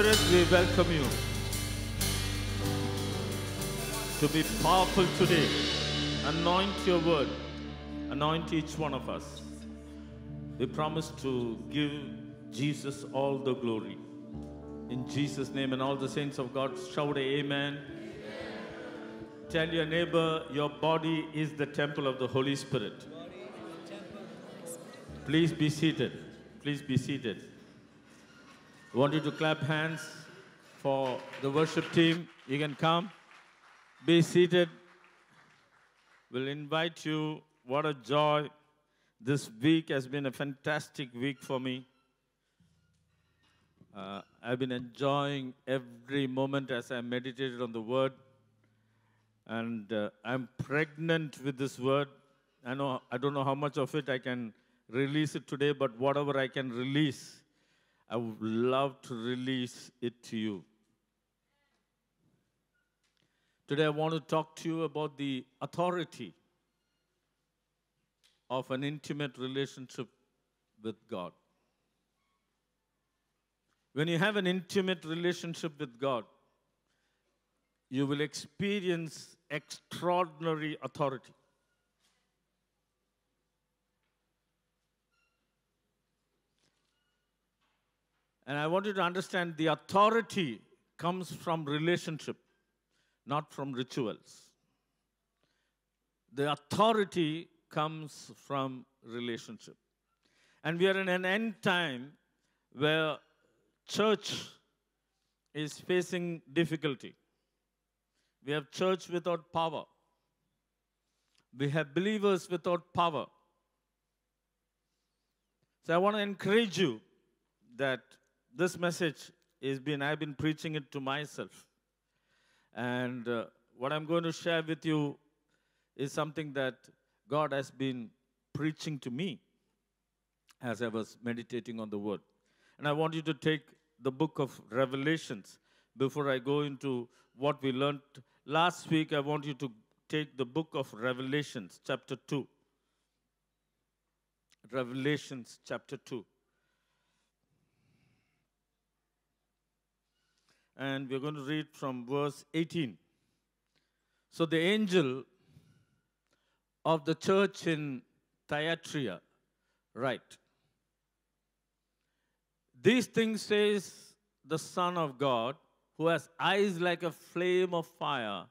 Spirit, we welcome you to be powerful today. Anoint your word, anoint each one of us. We promise to give Jesus all the glory. In Jesus' name, and all the saints of God shout amen. Tell your neighbor, your body is the temple of the Holy Spirit. Please be seated. Please be seated. I want you to clap hands for the worship team. You can come. Be seated. We'll invite you. What a joy. This week has been a fantastic week for me. Uh, I've been enjoying every moment as I meditated on the word. And uh, I'm pregnant with this word. I know I don't know how much of it I can release it today, but whatever I can release, I would love to release it to you. Today, I want to talk to you about the authority of an intimate relationship with God. When you have an intimate relationship with God, you will experience extraordinary authority. And I want you to understand the authority comes from relationship, not from rituals. The authority comes from relationship. And we are in an end time where church is facing difficulty. We have church without power. We have believers without power. So I want to encourage you that this message is been I've been preaching it to myself. And uh, what I'm going to share with you is something that God has been preaching to me as I was meditating on the word. And I want you to take the book of Revelations before I go into what we learned last week. I want you to take the book of Revelations, chapter 2. Revelations, chapter 2. And we're going to read from verse 18. So the angel of the church in Thyatira, right. These things says the Son of God, who has eyes like a flame of fire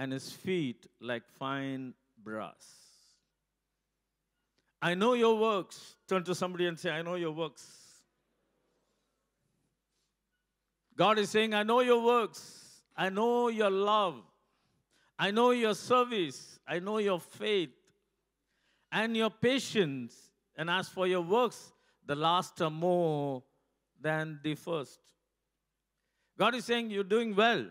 and his feet like fine brass. I know your works. Turn to somebody and say, I know your works. God is saying, I know your works. I know your love. I know your service. I know your faith and your patience. And as for your works, the last are more than the first. God is saying, You're doing well.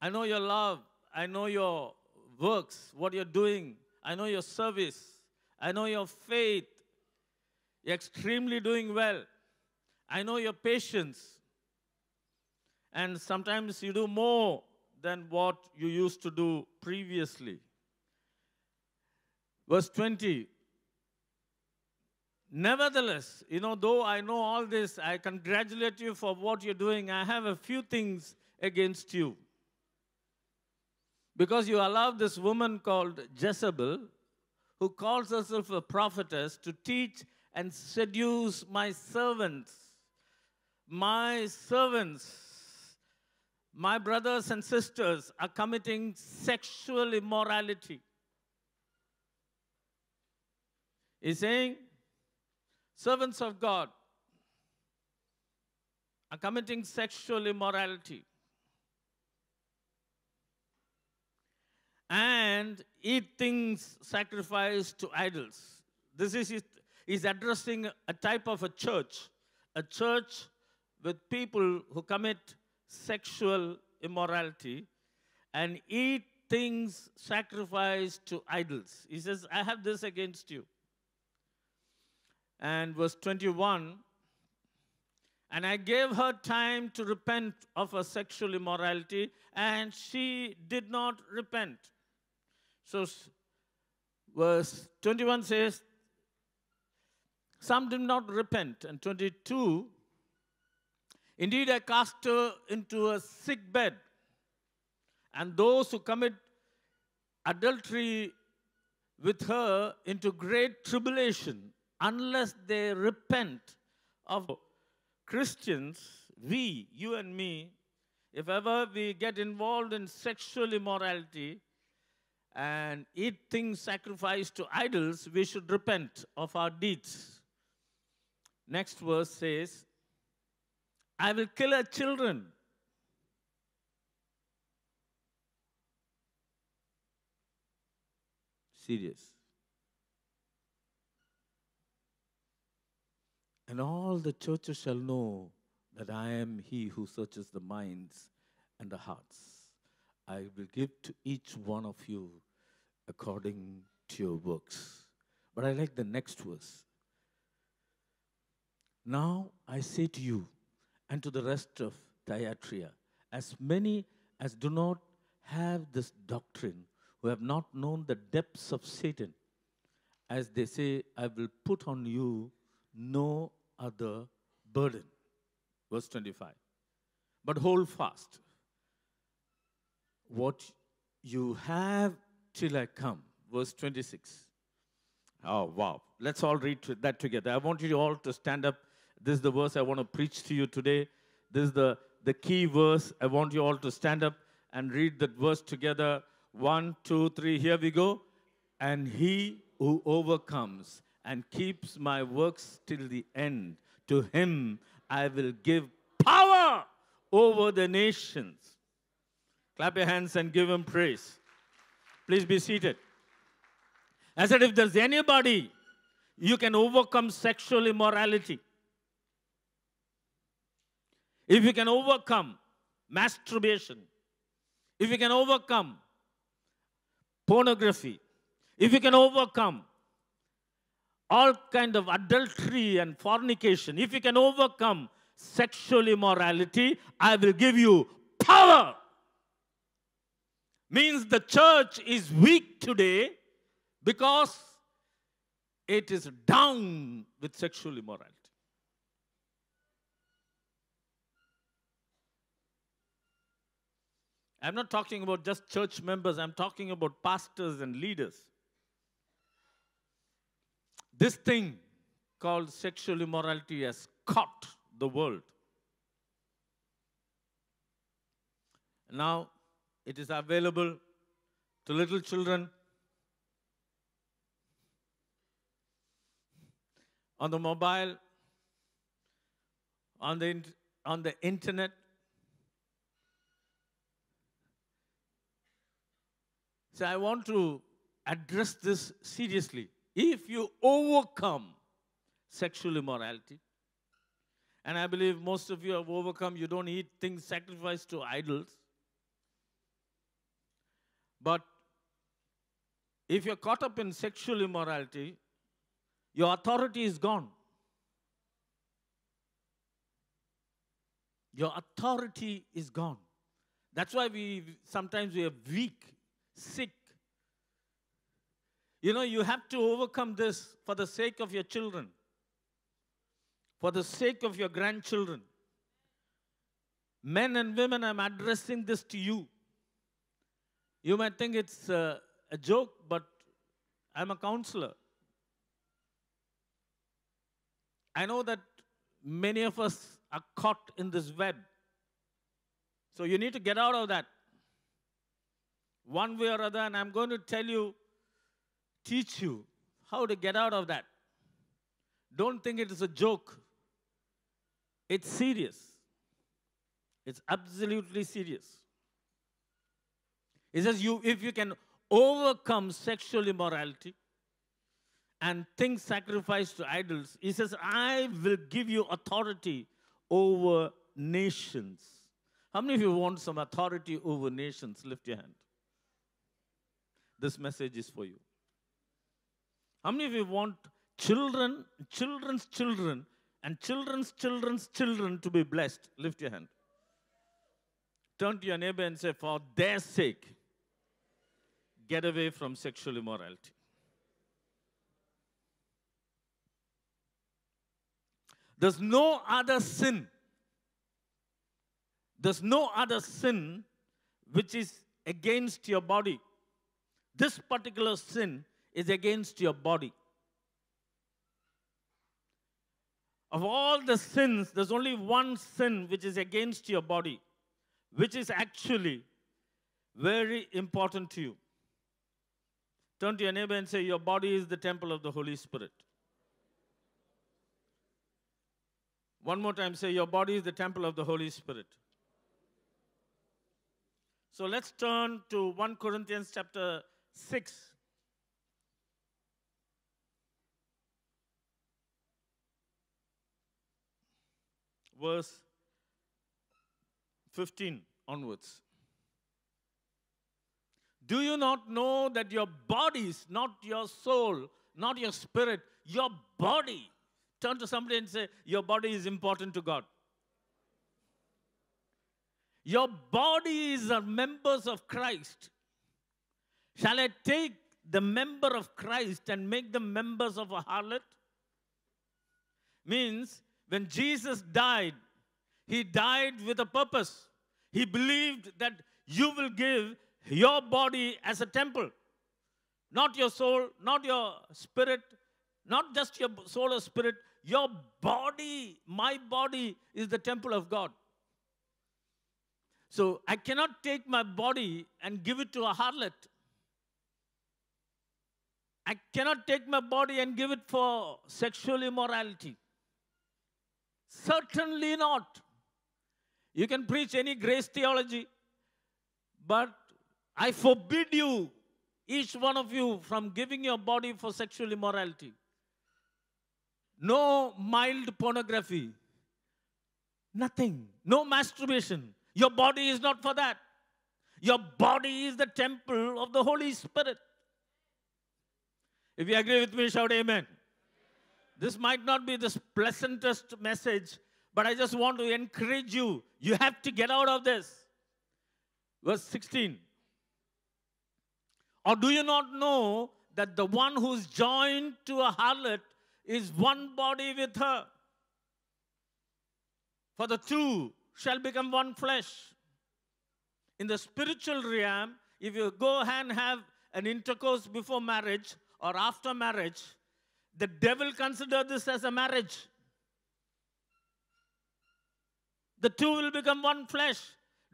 I know your love. I know your works, what you're doing. I know your service. I know your faith. You're extremely doing well. I know your patience. And sometimes you do more than what you used to do previously. Verse 20 Nevertheless, you know, though I know all this, I congratulate you for what you're doing. I have a few things against you. Because you allowed this woman called Jezebel, who calls herself a prophetess, to teach and seduce my servants. My servants, my brothers and sisters, are committing sexual immorality. He's saying, servants of God are committing sexual immorality and eat things sacrificed to idols. This is is addressing a type of a church, a church with people who commit sexual immorality and eat things sacrificed to idols. He says, I have this against you and verse 21 and I gave her time to repent of her sexual immorality, and she did not repent. So, verse 21 says, Some did not repent. And 22, Indeed, I cast her into a sick bed, and those who commit adultery with her into great tribulation unless they repent of Christians, we, you and me, if ever we get involved in sexual immorality and eat things sacrificed to idols, we should repent of our deeds. Next verse says, I will kill her children. Serious. And all the churches shall know that I am he who searches the minds and the hearts. I will give to each one of you according to your works. But I like the next verse. Now I say to you and to the rest of Thyatira, as many as do not have this doctrine, who have not known the depths of Satan, as they say, I will put on you no other burden. Verse 25. But hold fast what you have till I come. Verse 26. Oh, wow. Let's all read that together. I want you all to stand up. This is the verse I want to preach to you today. This is the, the key verse. I want you all to stand up and read that verse together. One, two, three. Here we go. And he who overcomes and keeps my works till the end, to him I will give power over the nations. Clap your hands and give him praise. Please be seated. I said, if there's anybody you can overcome sexual immorality, if you can overcome masturbation, if you can overcome pornography, if you can overcome all kind of adultery and fornication, if you can overcome sexual immorality, I will give you power means the church is weak today because it is down with sexual immorality. I'm not talking about just church members, I'm talking about pastors and leaders. This thing called sexual immorality has caught the world. Now, it is available to little children on the mobile, on the, on the internet. So I want to address this seriously. If you overcome sexual immorality, and I believe most of you have overcome, you don't eat things sacrificed to idols. But if you're caught up in sexual immorality, your authority is gone. Your authority is gone. That's why we sometimes we are weak, sick. You know, you have to overcome this for the sake of your children, for the sake of your grandchildren. Men and women, I'm addressing this to you. You might think it's a, a joke, but I'm a counselor. I know that many of us are caught in this web. So you need to get out of that one way or other, and I'm going to tell you, teach you how to get out of that. Don't think it is a joke. It's serious. It's absolutely serious. He says, you, if you can overcome sexual immorality and things sacrificed to idols, he says, I will give you authority over nations. How many of you want some authority over nations? Lift your hand. This message is for you. How many of you want children, children's children, and children's children's children to be blessed? Lift your hand. Turn to your neighbor and say, For their sake, get away from sexual immorality. There's no other sin There's no other sin which is against your body. This particular sin is against your body. Of all the sins, there's only one sin which is against your body, which is actually very important to you. Turn to your neighbor and say, Your body is the temple of the Holy Spirit. One more time, say, Your body is the temple of the Holy Spirit. So let's turn to 1 Corinthians chapter 6. Verse 15 onwards. Do you not know that your bodies, not your soul, not your spirit, your body, turn to somebody and say, Your body is important to God. Your bodies are members of Christ. Shall I take the member of Christ and make them members of a harlot? Means when Jesus died, he died with a purpose. He believed that you will give your body as a temple. Not your soul, not your spirit, not just your soul or spirit. Your body, my body, is the temple of God. So I cannot take my body and give it to a harlot. I cannot take my body and give it for sexual immorality. Certainly not. You can preach any grace theology, but I forbid you, each one of you, from giving your body for sexual immorality. No mild pornography. Nothing. No masturbation. Your body is not for that. Your body is the temple of the Holy Spirit. If you agree with me, shout amen. This might not be the pleasantest message, but I just want to encourage you. You have to get out of this. Verse 16. Or do you not know that the one who's joined to a harlot is one body with her? For the two shall become one flesh. In the spiritual realm, if you go and have an intercourse before marriage or after marriage, the devil considers this as a marriage. The two will become one flesh.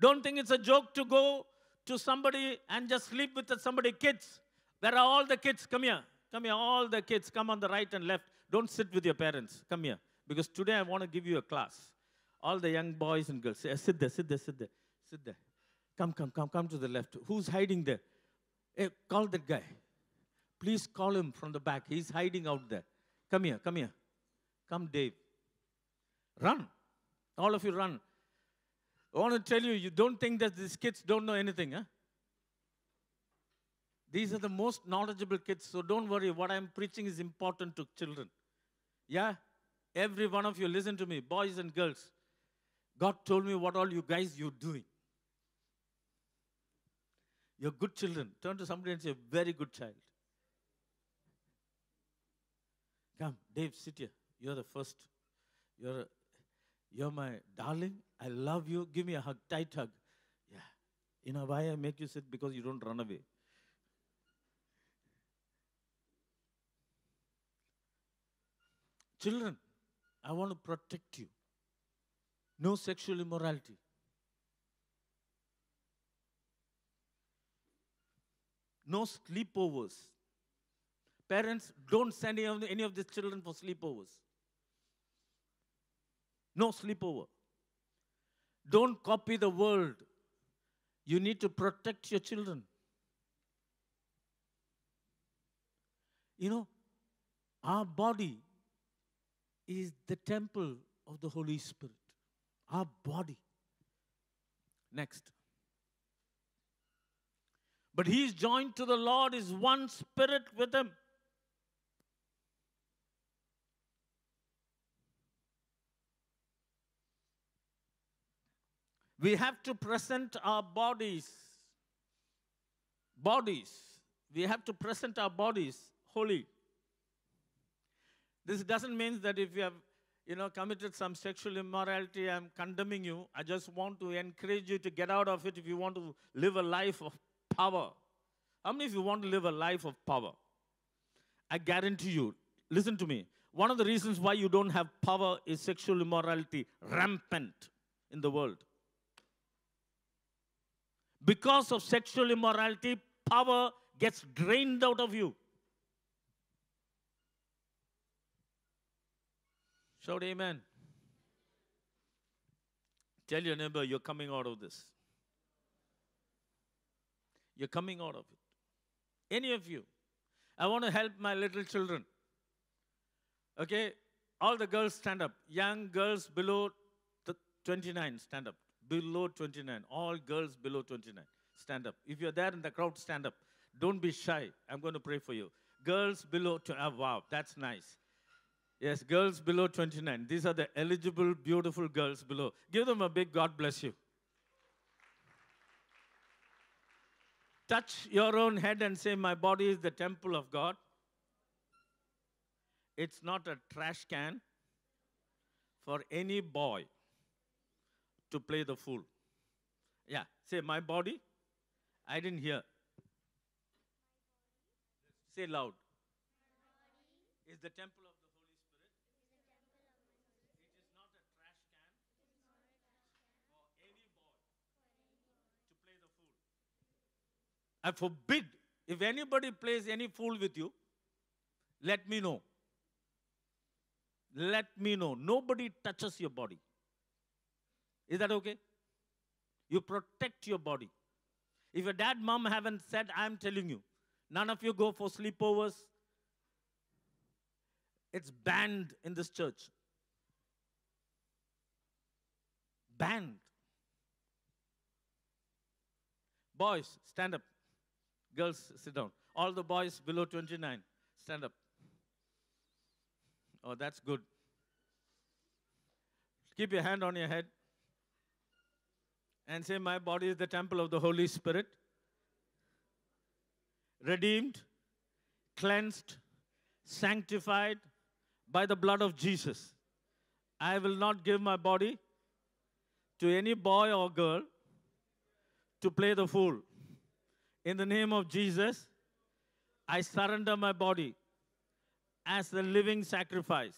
Don't think it's a joke to go to somebody and just sleep with somebody kids. Where are all the kids? Come here. Come here. All the kids come on the right and left. Don't sit with your parents. Come here. Because today I want to give you a class. All the young boys and girls. Sit there, sit there, sit there, sit there. Come, come, come, come to the left. Who's hiding there? Hey, call that guy. Please call him from the back. He's hiding out there. Come here, come here. Come, Dave. Run. All of you run. I want to tell you, you don't think that these kids don't know anything, huh? These are the most knowledgeable kids, so don't worry. What I'm preaching is important to children. Yeah? Every one of you, listen to me, boys and girls. God told me what all you guys you're doing. You're good children. Turn to somebody and say, very good child. Come, Dave, sit here. You're the first. You're, you're my darling. I love you. Give me a hug, tight hug. Yeah. You know why I make you sit? Because you don't run away. Children, I want to protect you. No sexual immorality. No sleepovers. Parents, don't send any of, these children for sleepovers. No sleepover. Don't copy the world. You need to protect your children. You know, our body is the temple of the Holy Spirit. Our body. Next. But he is joined to the Lord, is one spirit with him. We have to present our bodies. Bodies. We have to present our bodies holy. This doesn't mean that if you have, you know, committed some sexual immorality, I'm condemning you. I just want to encourage you to get out of it if you want to live a life of power. How many of you want to live a life of power? I guarantee you, listen to me. One of the reasons why you don't have power is sexual immorality rampant in the world. Because of sexual immorality, power gets drained out of you. Shout amen. Tell your neighbor you're coming out of this. You're coming out of it. Any of you. I want to help my little children. Okay? All the girls stand up. Young girls below 29 stand up. Below 29. All girls below 29 stand up. If you're there in the crowd, stand up. Don't be shy. I'm going to pray for you. Girls below, tw- oh, wow, that's nice. Yes, girls below 29. These are the eligible, beautiful girls below. Give them a big God bless you. Touch your own head and say, My body is the temple of God. It's not a trash can for any boy to play the fool. Yeah, say, My body. I didn't hear. Say loud. Is the temple of the Holy Spirit. It is not a trash can for any boy to play the fool. I forbid if anybody plays any fool with you, let me know. Let me know. Nobody touches your body. Is that okay? You protect your body. If your dad, mom haven't said, I'm telling you, none of you go for sleepovers. It's banned in this church. Banned. Boys, stand up. Girls, sit down. All the boys below 29, stand up. Oh, that's good. Keep your hand on your head and say, My body is the temple of the Holy Spirit, redeemed, cleansed, sanctified by the blood of Jesus. I will not give my body to any boy or girl to play the fool. In the name of Jesus, I surrender my body as the living sacrifice,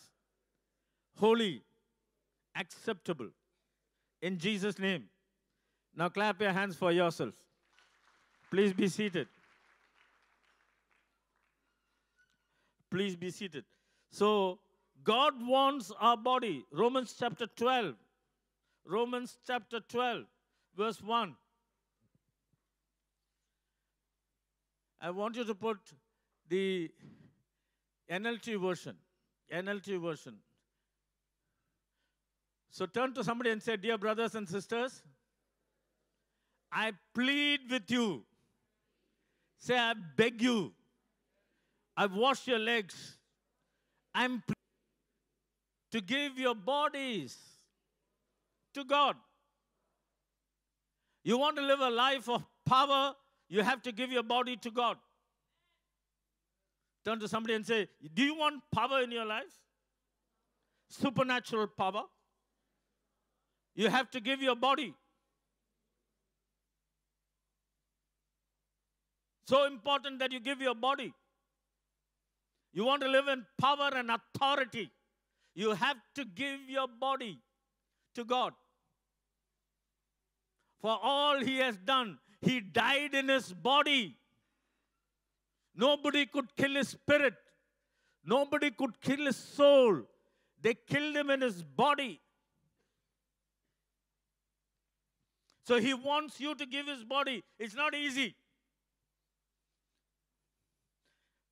holy, acceptable. In Jesus' name. Now clap your hands for yourself. Please be seated. Please be seated. So, God wants our body. Romans chapter 12. Romans chapter 12, verse 1. I want you to put the NLT version. NLT version. So turn to somebody and say, Dear brothers and sisters, I plead with you. Say, I beg you. I've washed your legs. I'm to give your bodies to God. You want to live a life of power, you have to give your body to God. Turn to somebody and say, Do you want power in your life? Supernatural power. You have to give your body. So important that you give your body. You want to live in power and authority. You have to give your body to God. For all he has done, he died in his body. Nobody could kill his spirit. Nobody could kill his soul. They killed him in his body. So he wants you to give his body. It's not easy.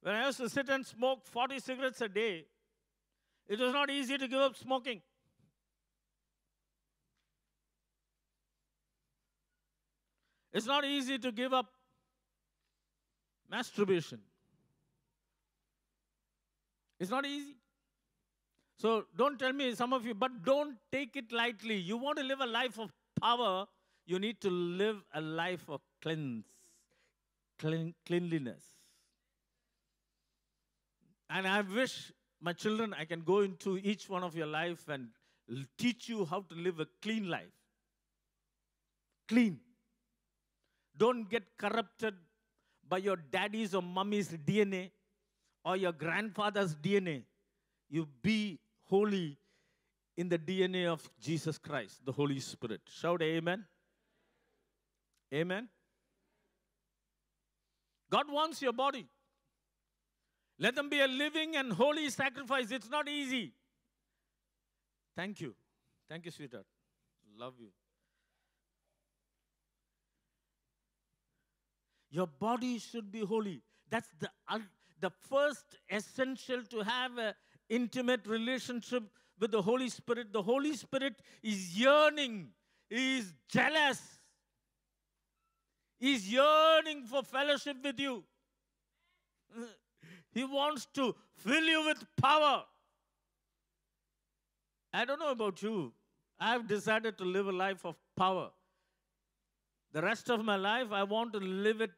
When I used to sit and smoke 40 cigarettes a day, it was not easy to give up smoking. It's not easy to give up masturbation. It's not easy. So don't tell me, some of you, but don't take it lightly. You want to live a life of power, you need to live a life of cleanse, clean, cleanliness. And I wish my children, I can go into each one of your life and teach you how to live a clean life. Clean. Don't get corrupted by your daddy's or mummy's DNA or your grandfather's DNA. You be holy in the DNA of Jesus Christ, the Holy Spirit. Shout amen. Amen. God wants your body. Let them be a living and holy sacrifice. It's not easy. Thank you. Thank you, sweetheart. Love you. Your body should be holy. That's the, ul- the first essential to have an intimate relationship with the Holy Spirit. The Holy Spirit is yearning, is jealous, is yearning for fellowship with you. He wants to fill you with power. I don't know about you. I've decided to live a life of power. The rest of my life, I want to live it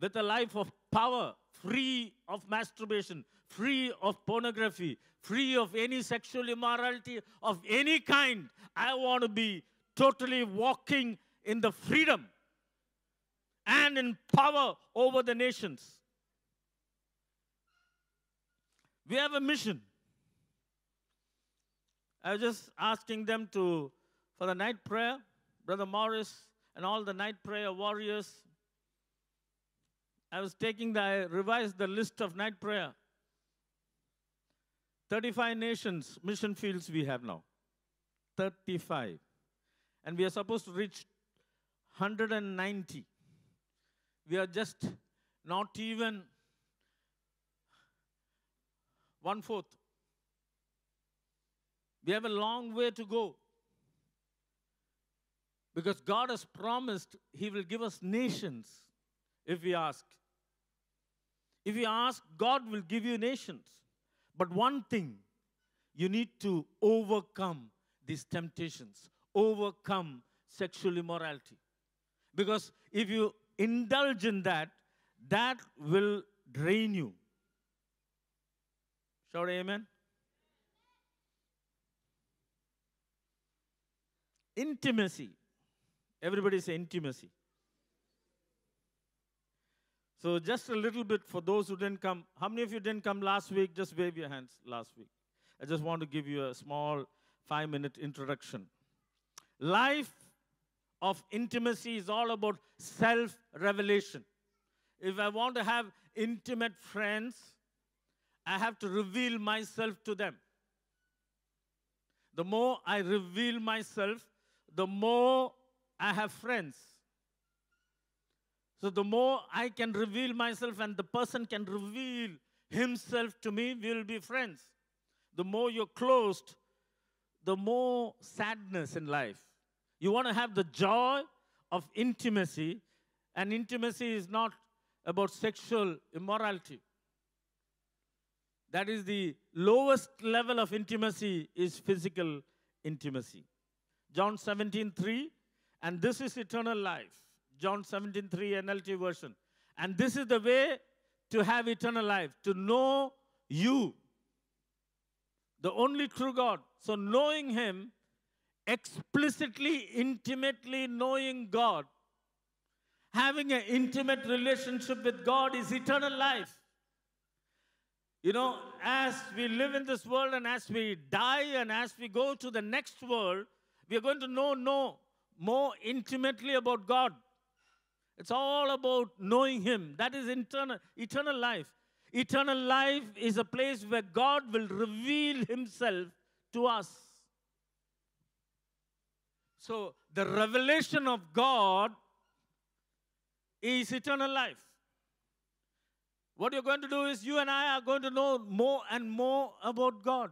with a life of power, free of masturbation, free of pornography, free of any sexual immorality of any kind. I want to be totally walking in the freedom and in power over the nations. We have a mission. I was just asking them to, for the night prayer, Brother Morris and all the night prayer warriors. I was taking the, I revised the list of night prayer. 35 nations, mission fields we have now. 35. And we are supposed to reach 190. We are just not even one fourth. We have a long way to go. Because God has promised He will give us nations if we ask. If we ask, God will give you nations. But one thing, you need to overcome these temptations, overcome sexual immorality. Because if you indulge in that, that will drain you. Shout amen. Intimacy. Everybody say intimacy. So, just a little bit for those who didn't come. How many of you didn't come last week? Just wave your hands last week. I just want to give you a small five minute introduction. Life of intimacy is all about self revelation. If I want to have intimate friends, I have to reveal myself to them. The more I reveal myself, the more I have friends. So, the more I can reveal myself and the person can reveal himself to me, we will be friends. The more you're closed, the more sadness in life. You want to have the joy of intimacy, and intimacy is not about sexual immorality. That is the lowest level of intimacy is physical intimacy. John 17, 3, and this is eternal life. John 17, 3 NLT version. And this is the way to have eternal life, to know you, the only true God. So knowing Him, explicitly, intimately knowing God, having an intimate relationship with God is eternal life. You know, as we live in this world and as we die and as we go to the next world, we are going to know, know more intimately about God. It's all about knowing Him. That is eternal, eternal life. Eternal life is a place where God will reveal Himself to us. So, the revelation of God is eternal life. What you're going to do is you and I are going to know more and more about God.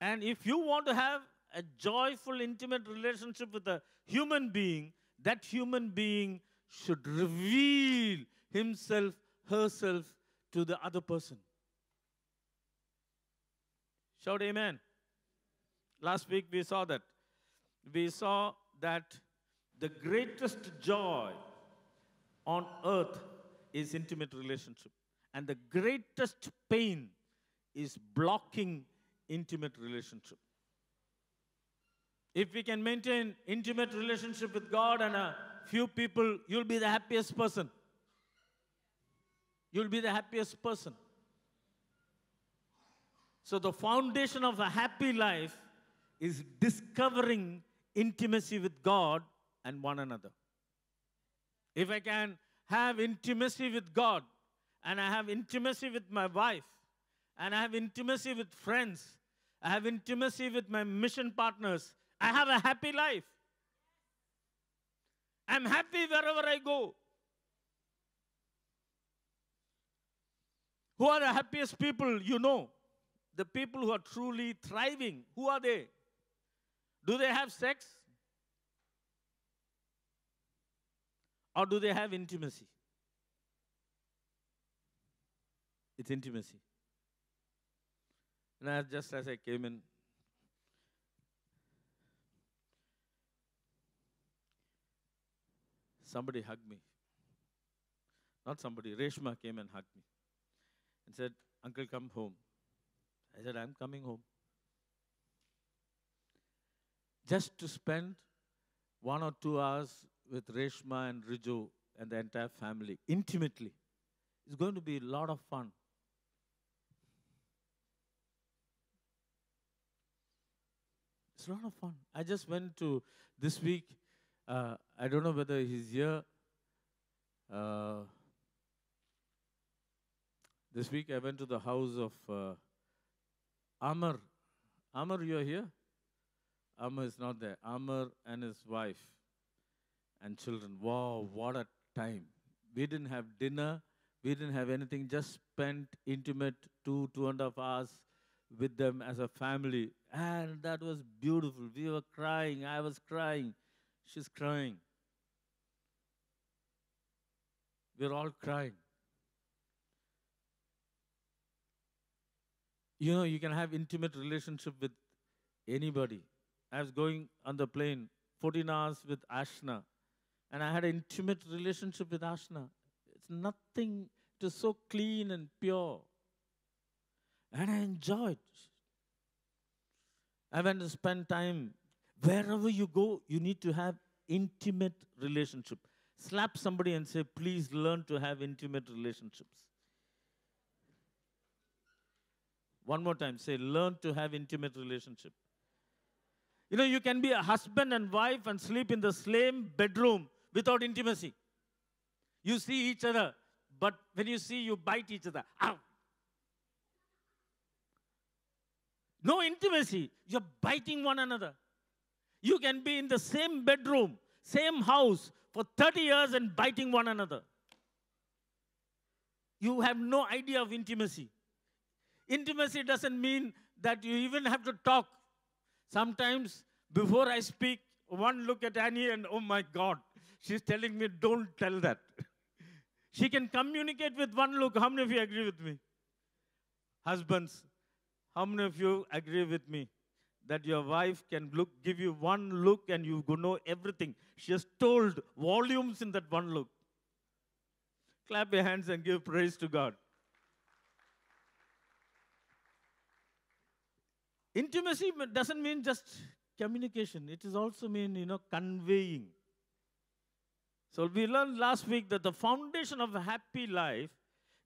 And if you want to have a joyful, intimate relationship with a human being, that human being should reveal himself, herself to the other person. Shout amen. Last week we saw that. We saw that the greatest joy on earth is intimate relationship. And the greatest pain is blocking intimate relationship. If we can maintain intimate relationship with God and a few people, you'll be the happiest person. You'll be the happiest person. So, the foundation of a happy life is discovering intimacy with God and one another. If I can have intimacy with God, and I have intimacy with my wife, and I have intimacy with friends, I have intimacy with my mission partners, I have a happy life. I'm happy wherever I go. Who are the happiest people you know? The people who are truly thriving. Who are they? Do they have sex? Or do they have intimacy? It's intimacy. And as, just as I came in, somebody hugged me. Not somebody, Reshma came and hugged me and said, Uncle, come home. I said, I'm coming home. Just to spend one or two hours with Reshma and Riju and the entire family intimately. It's going to be a lot of fun. It's a lot of fun. I just went to this week. Uh, I don't know whether he's here. Uh, this week I went to the house of uh, Amar. Amar, you're here? Amar is not there. Amar and his wife and children. Wow, what a time. We didn't have dinner. We didn't have anything. Just spent intimate two, two and a half hours with them as a family. And that was beautiful. We were crying. I was crying. She's crying. We're all crying. You know, you can have intimate relationship with anybody. I was going on the plane 14 hours with Ashna, and I had an intimate relationship with Ashna. It's nothing, it was so clean and pure. And I enjoyed. I went to spend time. Wherever you go, you need to have intimate relationship. Slap somebody and say, please learn to have intimate relationships. One more time, say, learn to have intimate relationship. You know, you can be a husband and wife and sleep in the same bedroom without intimacy. You see each other, but when you see, you bite each other. Ow! No intimacy. You're biting one another. You can be in the same bedroom, same house for 30 years and biting one another. You have no idea of intimacy. Intimacy doesn't mean that you even have to talk. Sometimes before I speak, one look at Annie and oh my God, she's telling me, don't tell that. she can communicate with one look. How many of you agree with me? Husbands, how many of you agree with me that your wife can look, give you one look and you know everything? She has told volumes in that one look. Clap your hands and give praise to God. Intimacy doesn't mean just communication. It is also mean, you know, conveying. So we learned last week that the foundation of a happy life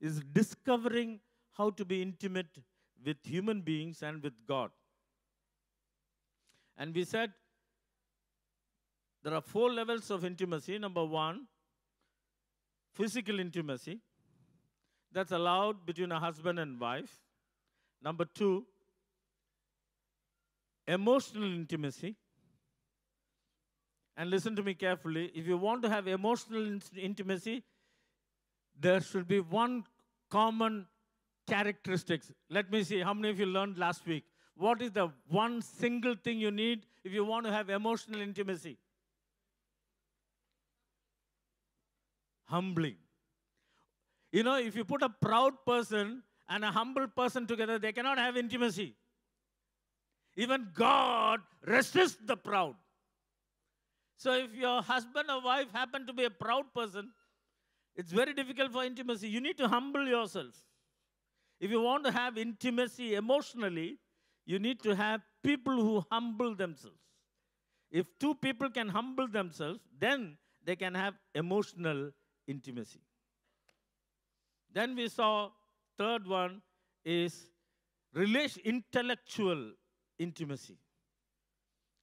is discovering how to be intimate with human beings and with God. And we said there are four levels of intimacy. Number one, physical intimacy that's allowed between a husband and wife. Number two, emotional intimacy. And listen to me carefully. If you want to have emotional intimacy, there should be one common characteristics. Let me see how many of you learned last week. What is the one single thing you need if you want to have emotional intimacy? Humbling. You know, if you put a proud person and a humble person together, they cannot have intimacy. Even God resists the proud. So if your husband or wife happen to be a proud person, it's very difficult for intimacy. You need to humble yourself. If you want to have intimacy emotionally, you need to have people who humble themselves. If two people can humble themselves, then they can have emotional intimacy. Then we saw third one is intellectual intimacy.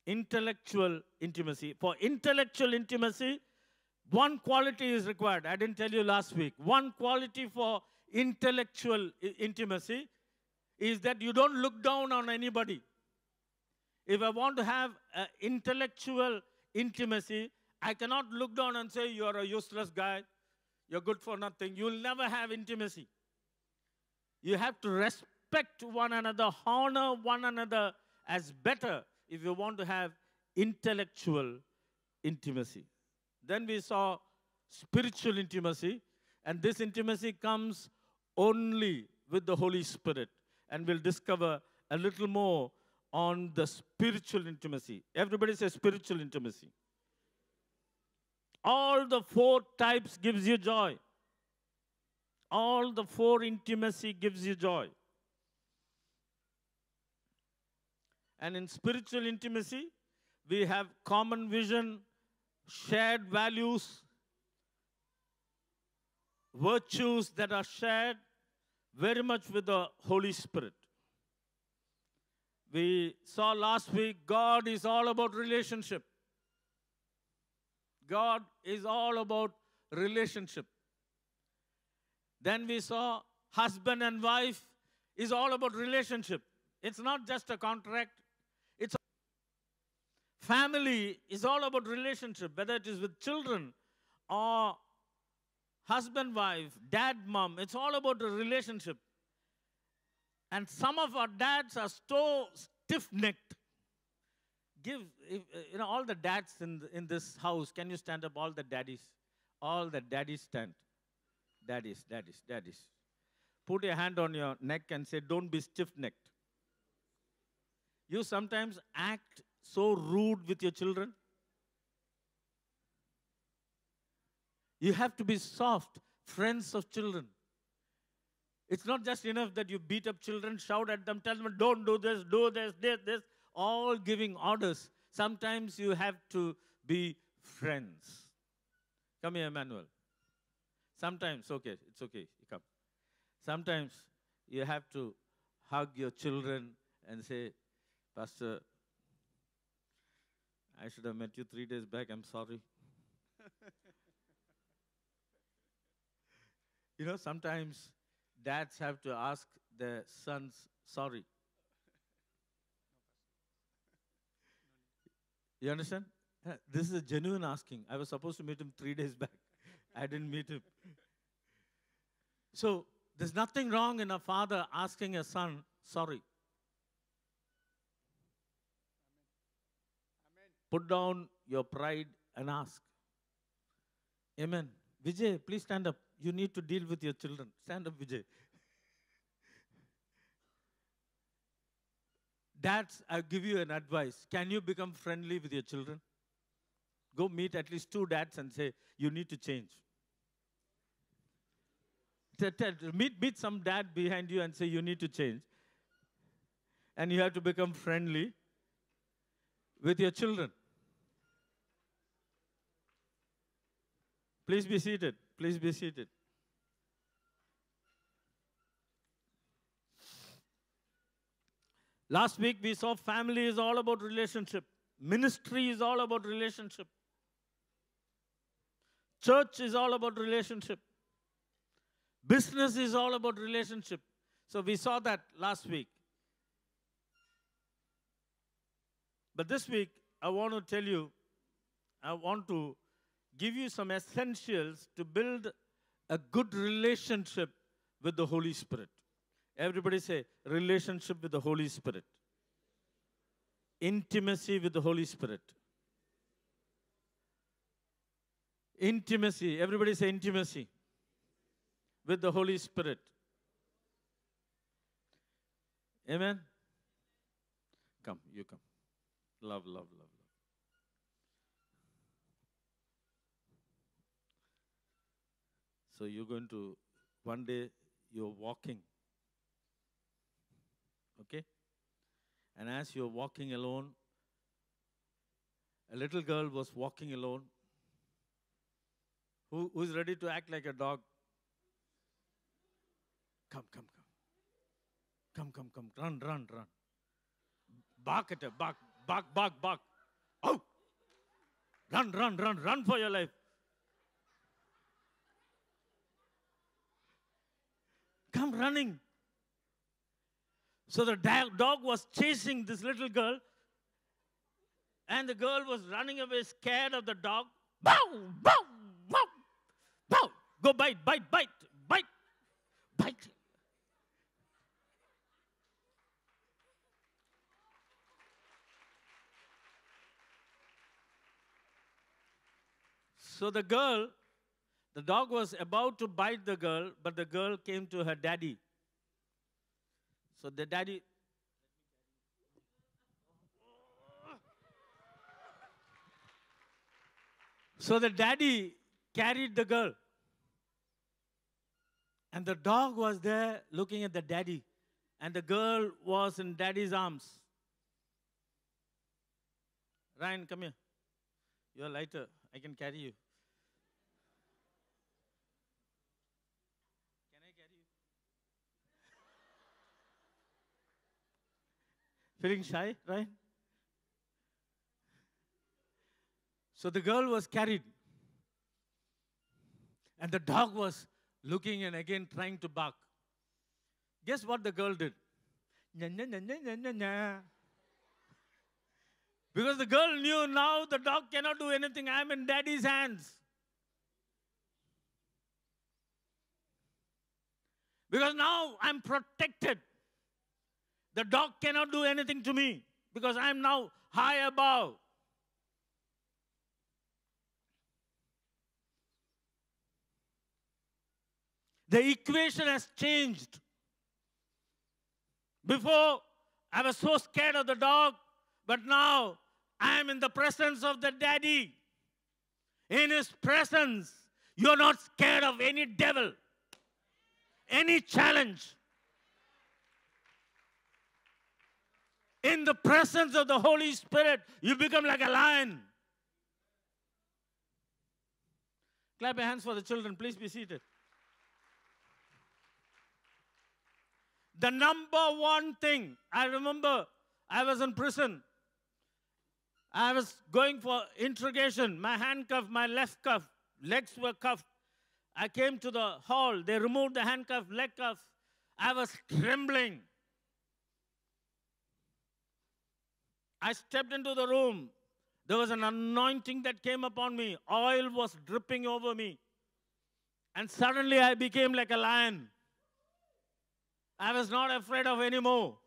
Intellectual intimacy. For intellectual intimacy, one quality is required. I didn't tell you last week. One quality for intellectual intimacy is that you don't look down on anybody. If I want to have intellectual intimacy, I cannot look down and say, You're a useless guy, you're good for nothing. You'll never have intimacy. You have to respect one another, honor one another as better if you want to have intellectual intimacy. Then we saw spiritual intimacy, and this intimacy comes only with the Holy Spirit. And we'll discover a little more on the spiritual intimacy. Everybody says spiritual intimacy. All the four types gives you joy. All the four intimacy gives you joy. And in spiritual intimacy, we have common vision, shared values, virtues that are shared very much with the Holy Spirit. We saw last week God is all about relationship. God is all about relationship. Then we saw husband and wife is all about relationship. It's not just a contract. Family is all about relationship, whether it is with children or husband wife, dad mom. It's all about the relationship. And some of our dads are so stiff necked. Give, you know, all the dads in, in this house, can you stand up? All the daddies. All the daddies stand. Daddies, daddies, daddies. Put your hand on your neck and say, Don't be stiff necked. You sometimes act so rude with your children. You have to be soft, friends of children. It's not just enough that you beat up children, shout at them, tell them, don't do this, do this, this, this, all giving orders. Sometimes you have to be friends. Come here, Emmanuel. Sometimes, okay, it's okay, you come. Sometimes you have to hug your children and say, Pastor, I should have met you three days back, I'm sorry. you know, sometimes dads have to ask their sons sorry. You understand? This is a genuine asking. I was supposed to meet him three days back. I didn't meet him. So there's nothing wrong in a father asking a son sorry. Put down your pride and ask. Amen. Vijay, please stand up. You need to deal with your children. Stand up, Vijay. Dads, I'll give you an advice. Can you become friendly with your children? Go meet at least two dads and say, You need to change. Meet, meet some dad behind you and say, You need to change. And you have to become friendly with your children. Please be seated. Please be seated. Last week we saw family is all about relationship. Ministry is all about relationship. Church is all about relationship. Business is all about relationship. So we saw that last week. But this week, I want to tell you, I want to give you some essentials to build a good relationship with the Holy Spirit. Everybody say, relationship with the Holy Spirit. Intimacy with the Holy Spirit. Intimacy. Everybody say intimacy with the Holy Spirit. Amen. Come, you come. Love, love, love. So you're going to, one day you're walking okay? And as you're walking alone, a little girl was walking alone. Who, who's ready to act like a dog? Come, come, come. Come, come, come. Run, run, run. Bark at her. Bark, bark, bark, bark. Oh! Run, run, run, run for your life. Come running. So the dog was chasing this little girl, and the girl was running away scared of the dog. Bow, bow, bow, bow. Go bite, bite, bite, bite, bite. So the girl, the dog was about to bite the girl, but the girl came to her daddy. So the daddy. So the daddy carried the girl. And the dog was there looking at the daddy. And the girl was in daddy's arms. Ryan, come here. You're lighter. I can carry you. Can I carry you? Feeling shy, right? So the girl was carried. And the dog was looking and again trying to bark. Guess what the girl did? Because the girl knew now the dog cannot do anything. I'm in daddy's hands. Because now I'm protected. The dog cannot do anything to me because I'm now high above. The equation has changed. Before, I was so scared of the dog, but now I am in the presence of the daddy. In his presence, you're not scared of any devil, any challenge. In the presence of the Holy Spirit, you become like a lion. Clap your hands for the children. Please be seated. The number one thing, I remember I was in prison. I was going for interrogation. My handcuff, my left cuff, legs were cuffed. I came to the hall. They removed the handcuff, leg cuff. I was trembling. I stepped into the room. There was an anointing that came upon me. Oil was dripping over me. And suddenly I became like a lion. I was not afraid of anymore.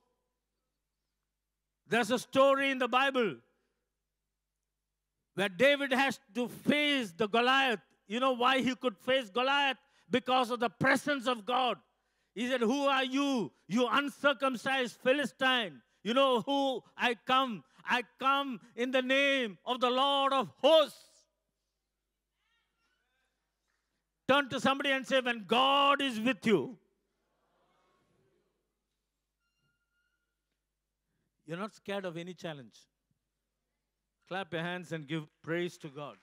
There's a story in the Bible where David has to face the Goliath. You know why he could face Goliath? Because of the presence of God. He said, Who are you, you uncircumcised Philistine? You know who I come? I come in the name of the Lord of hosts. Turn to somebody and say, When God is with you, you're not scared of any challenge. Clap your hands and give praise to God.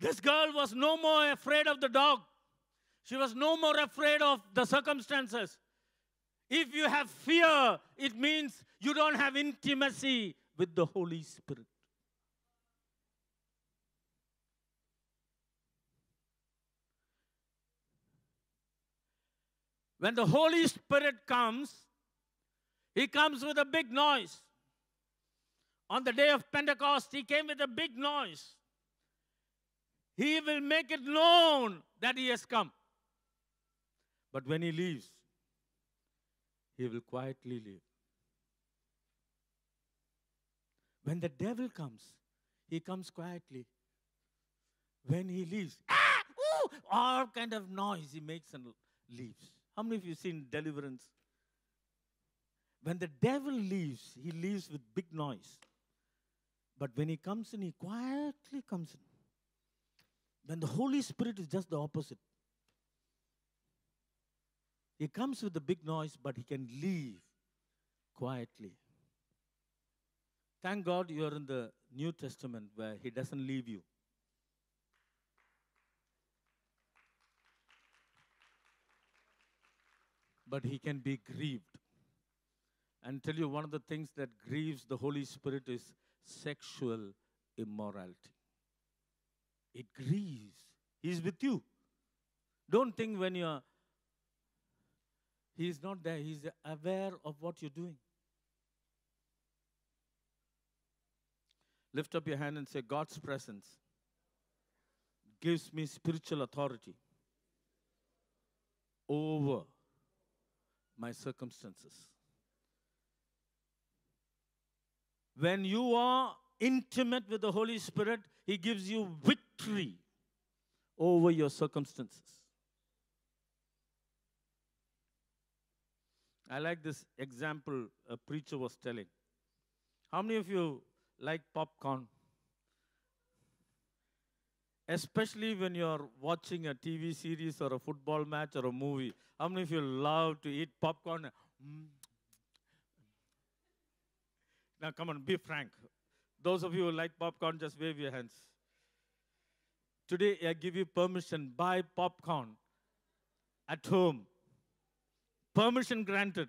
This girl was no more afraid of the dog. She was no more afraid of the circumstances. If you have fear, it means you don't have intimacy with the Holy Spirit. When the Holy Spirit comes, He comes with a big noise. On the day of Pentecost, He came with a big noise. He will make it known that He has come. But when He leaves, He will quietly leave. When the devil comes, He comes quietly. When He leaves, ah, ooh, all kind of noise He makes and leaves. How many of you seen deliverance? When the devil leaves, he leaves with big noise. But when he comes in, he quietly comes in. When the Holy Spirit is just the opposite. He comes with a big noise, but he can leave quietly. Thank God you're in the New Testament where he doesn't leave you. But he can be grieved. And tell you one of the things that grieves the Holy Spirit is sexual immorality. It grieves. He's with you. Don't think when you're, He's not there, He's aware of what you're doing. Lift up your hand and say, God's presence gives me spiritual authority over my circumstances. When you are intimate with the Holy Spirit, He gives you victory over your circumstances. I like this example a preacher was telling. How many of you like popcorn? Especially when you're watching a TV series or a football match or a movie. How many of you love to eat popcorn? Mm. Now, come on, be frank. Those of you who like popcorn, just wave your hands. Today, I give you permission, buy popcorn at home. Permission granted.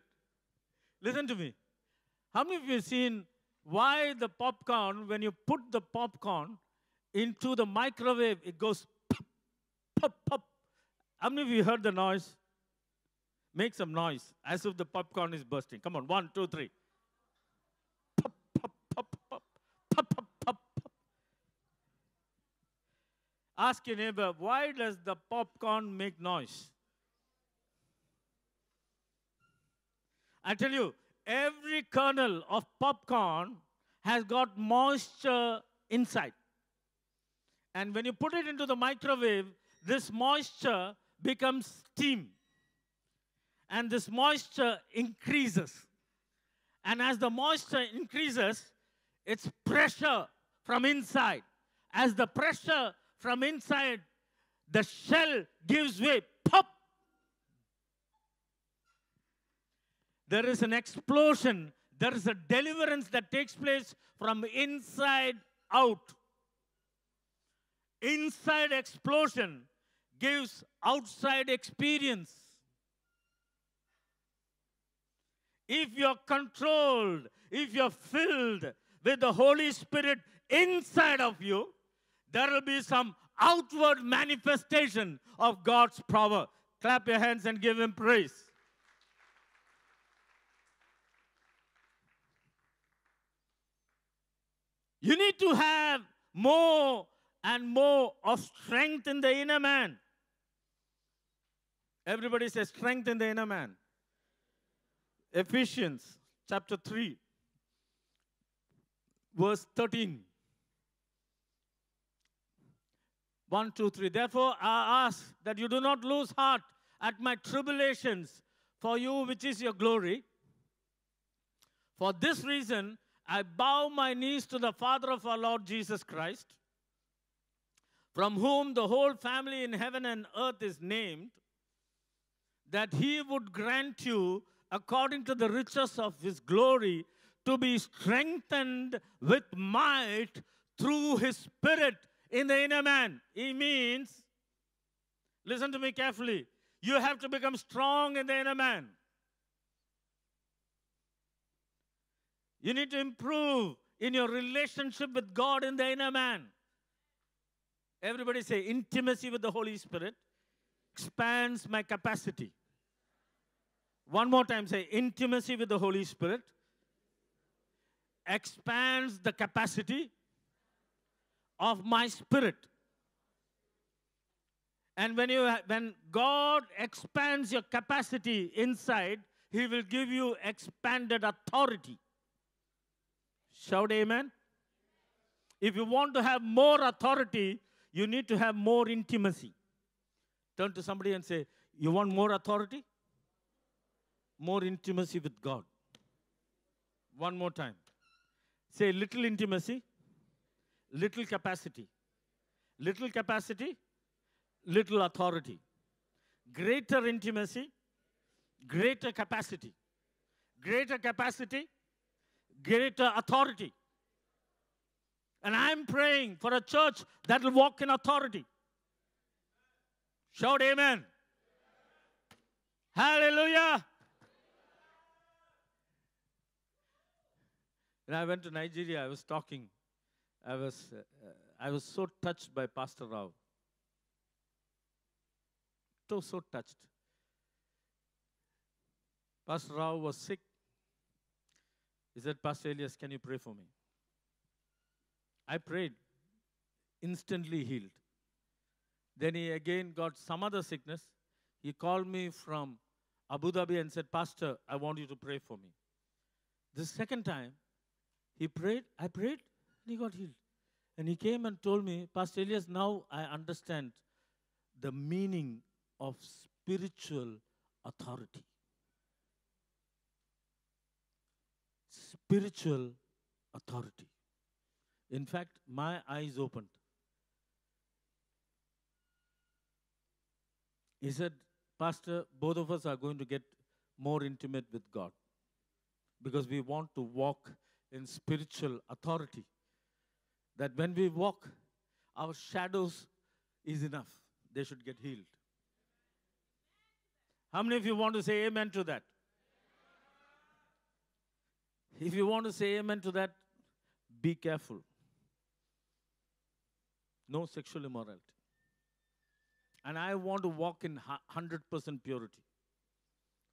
Listen to me. How many of you have seen why the popcorn, when you put the popcorn into the microwave, it goes pop, pop, pop. How many of you heard the noise? Make some noise as if the popcorn is bursting. Come on, one, two, three. Pop, pop, pop, pop, pop, pop, pop. Ask your neighbor, why does the popcorn make noise? I tell you, every kernel of popcorn has got moisture inside. And when you put it into the microwave, this moisture becomes steam. And this moisture increases. And as the moisture increases, it's pressure from inside. As the pressure from inside, the shell gives way. Pop! There is an explosion. There is a deliverance that takes place from inside out. Inside explosion gives outside experience. If you're controlled, if you're filled with the Holy Spirit inside of you, there will be some outward manifestation of God's power. Clap your hands and give Him praise. You need to have more and more of strength in the inner man. Everybody says strength in the inner man. Ephesians chapter 3, verse 13. 1, 2, 3. Therefore, I ask that you do not lose heart at my tribulations for you, which is your glory. For this reason, I bow my knees to the Father of our Lord Jesus Christ, from whom the whole family in heaven and earth is named, that he would grant you, according to the riches of his glory, to be strengthened with might through his Spirit in the inner man. He means, listen to me carefully, you have to become strong in the inner man. You need to improve in your relationship with God in the inner man. Everybody say, intimacy with the Holy Spirit expands my capacity. One more time, say, intimacy with the Holy Spirit expands the capacity of my spirit. And when, you, when God expands your capacity inside, He will give you expanded authority. Shout amen. If you want to have more authority, you need to have more intimacy. Turn to somebody and say, You want more authority? More intimacy with God. One more time. Say little intimacy, little capacity. Little capacity, little authority. Greater intimacy, greater capacity. Greater capacity, greater authority. And I'm praying for a church that will walk in authority. Shout amen. Hallelujah. When I went to Nigeria, I was talking. I was, uh, I was so touched by Pastor Rao. So, so touched. Pastor Rao was sick. He said, Pastor Alias, can you pray for me? I prayed, instantly healed. Then he again got some other sickness. He called me from Abu Dhabi and said, Pastor, I want you to pray for me. The second time, he prayed, I prayed, and he got healed. And he came and told me, Pastor Alias, now I understand the meaning of spiritual authority. Spiritual authority. In fact, my eyes opened. He said, Pastor, both of us are going to get more intimate with God because we want to walk in spiritual authority. That when we walk, our shadows is enough. They should get healed. How many of you want to say amen to that? If you want to say amen to that, be careful. No sexual immorality. And I want to walk in 100% purity.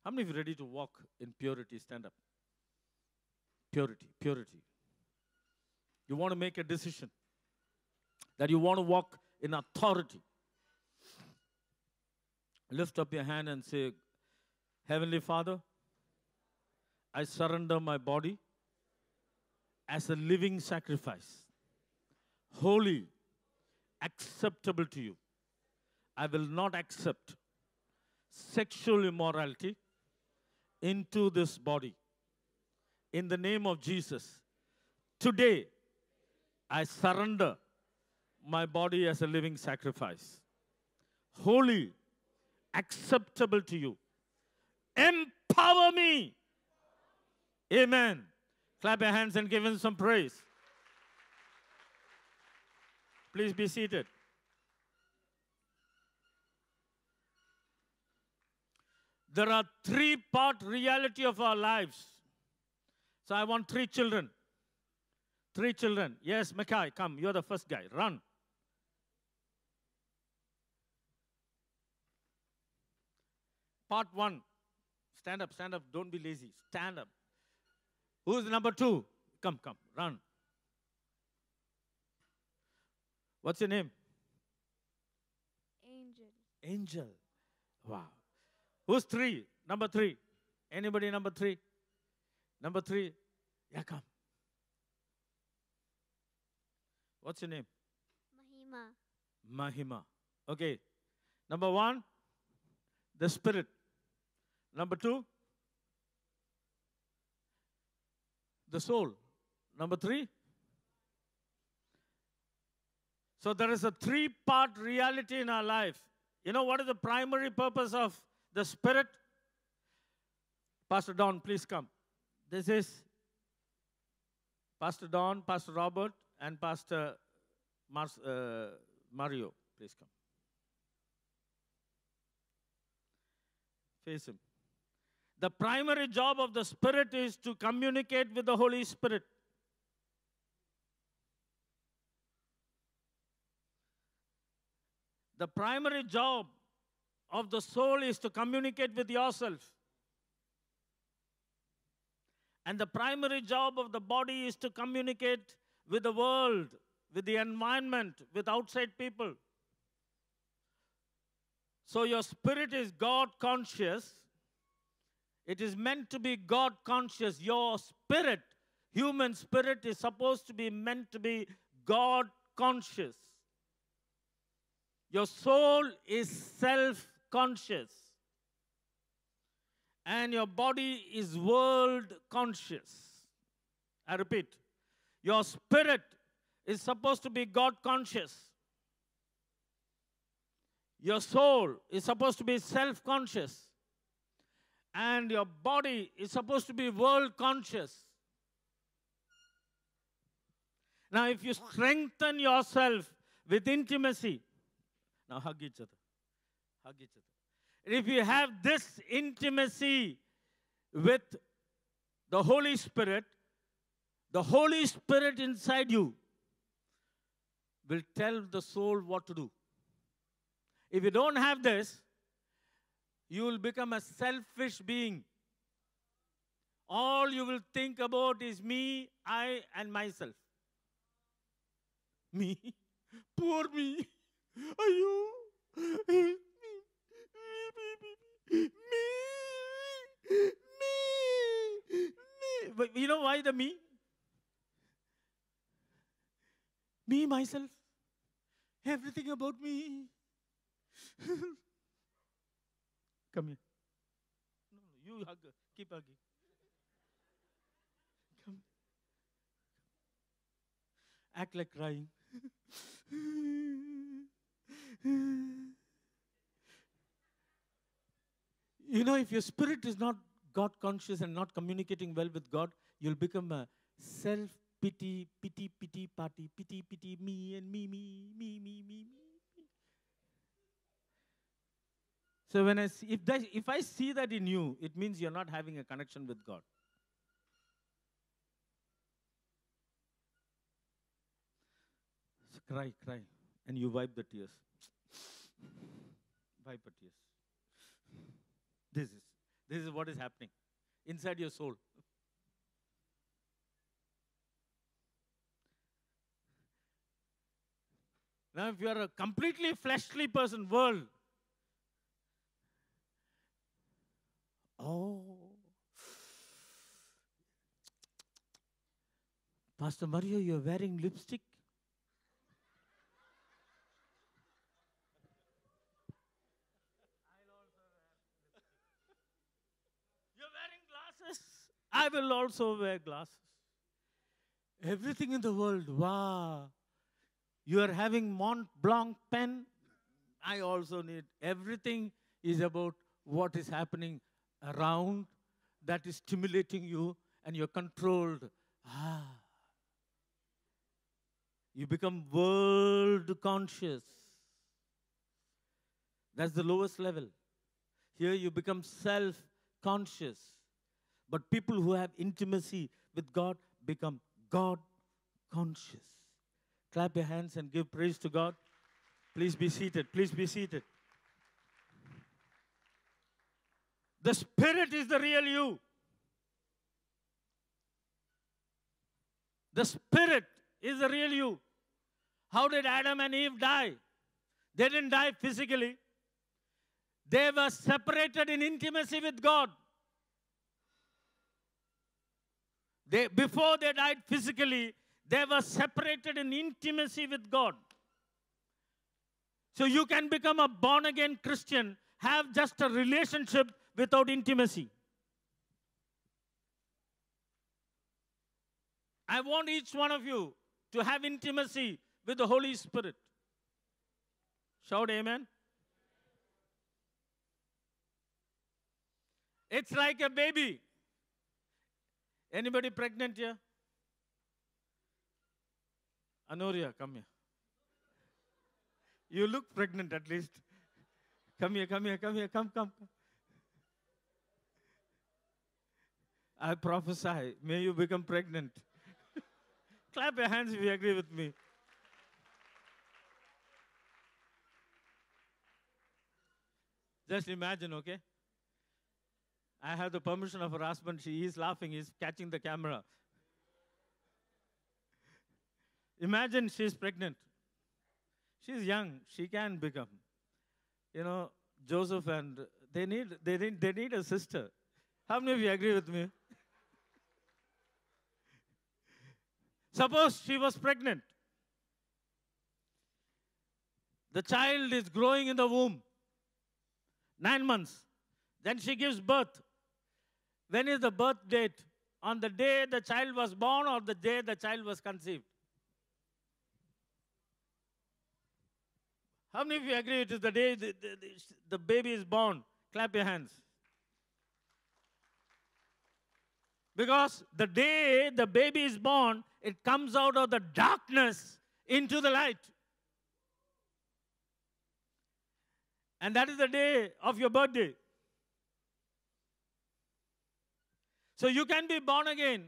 How many of you ready to walk in purity? Stand up. Purity, purity. You want to make a decision that you want to walk in authority. Lift up your hand and say, Heavenly Father, I surrender my body as a living sacrifice, holy, acceptable to you. I will not accept sexual immorality into this body. In the name of Jesus, today I surrender my body as a living sacrifice, holy, acceptable to you. Empower me. Amen. Clap your hands and give him some praise. Please be seated. There are three part reality of our lives. So I want three children. Three children. Yes, Mackay, come. You're the first guy. Run. Part one. Stand up, stand up. Don't be lazy. Stand up. Who's number two? Come, come. Run. What's your name? Angel. Angel. Wow. Who's three? Number three. Anybody number three? Number three. Yeah, come. What's your name? Mahima. Mahima. Okay. Number one, the spirit. Number two, the soul. Number three. So there is a three part reality in our life. You know what is the primary purpose of the spirit? Pastor Don, please come. This is Pastor Don, Pastor Robert, and Pastor Mar- uh, Mario. Please come. Face him. The primary job of the Spirit is to communicate with the Holy Spirit. The primary job of the soul is to communicate with yourself. And the primary job of the body is to communicate with the world, with the environment, with outside people. So your spirit is God conscious. It is meant to be God conscious. Your spirit, human spirit, is supposed to be meant to be God conscious. Your soul is self conscious. And your body is world conscious. I repeat, your spirit is supposed to be God conscious. Your soul is supposed to be self conscious. And your body is supposed to be world conscious. Now, if you strengthen yourself with intimacy, now hug each other. Hug each other. If you have this intimacy with the Holy Spirit, the Holy Spirit inside you will tell the soul what to do. If you don't have this, you will become a selfish being. All you will think about is me, I, and myself. Me, poor me, are you? Me, me, me, me. But you know why the me? Me, myself, everything about me. Come here. No, no, you hug her. Keep hugging. Come. Act like crying. you know, if your spirit is not God conscious and not communicating well with God, you'll become a self pity, pity, pity party, pity, pity, me and me, me, me, me, me, me. So when I see, if that, if I see that in you, it means you're not having a connection with God. So cry, cry, and you wipe the tears. wipe the tears. This is this is what is happening inside your soul. Now, if you are a completely fleshly person, world, oh, Pastor Mario, you're wearing lipstick. You're wearing glasses. I will also wear glasses. Everything in the world, wow. You are having Mont Blanc pen. I also need. Everything is about what is happening around that is stimulating you and you're controlled. Ah. You become world conscious. That's the lowest level. Here you become self conscious. But people who have intimacy with God become God conscious. Clap your hands and give praise to God. Please be seated. Please be seated. The Spirit is the real you. The Spirit is the real you. How did Adam and Eve die? They didn't die physically, they were separated in intimacy with God. They, before they died physically, they were separated in intimacy with God. So you can become a born again Christian, have just a relationship without intimacy. I want each one of you to have intimacy with the Holy Spirit. Shout amen. It's like a baby. Anybody pregnant here? Anoria, come here. You look pregnant at least. Come here, come here, come here, come, come. come. I prophesy, may you become pregnant. Clap your hands if you agree with me. Just imagine, okay? I have the permission of her husband. She is laughing, he's catching the camera. Imagine she's pregnant. She's young. She can become. You know, Joseph and they need they need they need a sister. How many of you agree with me? Suppose she was pregnant. The child is growing in the womb. Nine months. Then she gives birth. When is the birth date? On the day the child was born or the day the child was conceived? How many of you agree it is the day the, the, the, baby is born? Clap your hands. Because the day the baby is born, it comes out of the darkness into the light. And that is the day of your birthday. So you can be born again,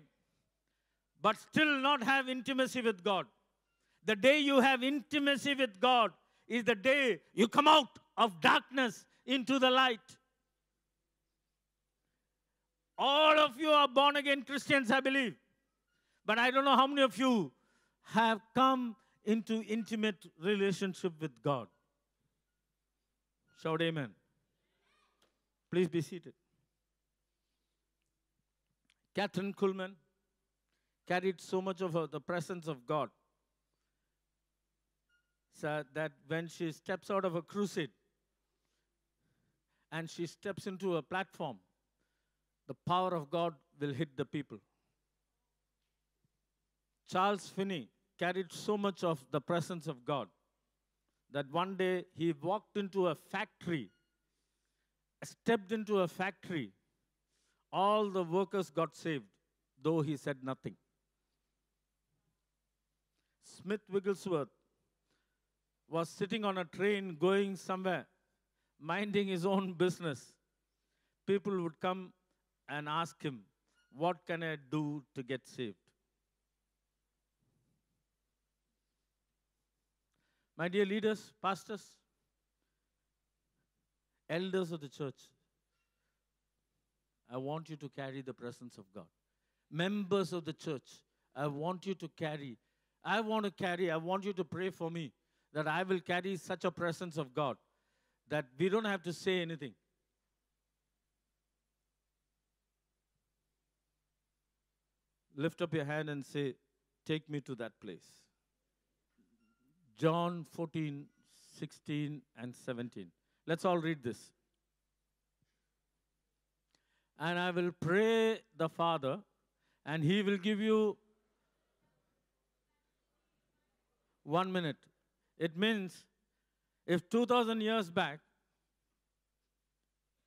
but still not have intimacy with God. The day you have intimacy with God is the day you come out of darkness into the light. All of you are born again Christians, I believe. But I don't know how many of you have come into intimate relationship with God. Shout amen. Please be seated. Kathryn Kuhlman carried so much of her, the presence of God so that when she steps out of a crusade and she steps into a platform, the power of God will hit the people. Charles Finney carried so much of the presence of God that one day he walked into a factory, stepped into a factory. All the workers got saved, though he said nothing. Smith Wigglesworth was sitting on a train going somewhere, minding his own business. People would come and ask him, What can I do to get saved? My dear leaders, pastors, elders of the church, I want you to carry the presence of God. Members of the church, I want you to carry. I want to carry, I want you to pray for me that I will carry such a presence of God that we don't have to say anything. Lift up your hand and say, Take me to that place. John 14, 16, and 17. Let's all read this. And I will pray the Father, and he will give you one minute. It means if 2000 years back,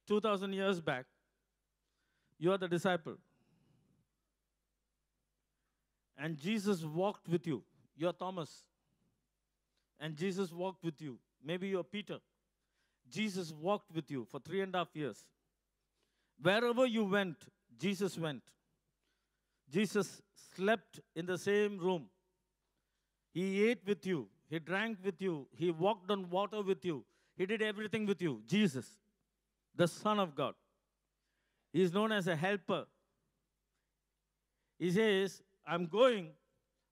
2000 years back, you are the disciple, and Jesus walked with you, you're Thomas, and Jesus walked with you, maybe you're Peter. Jesus walked with you for three and a half years. Wherever you went, Jesus went. Jesus slept in the same room. He ate with you. He drank with you. He walked on water with you. He did everything with you. Jesus, the Son of God. He is known as a helper. He says, I'm going,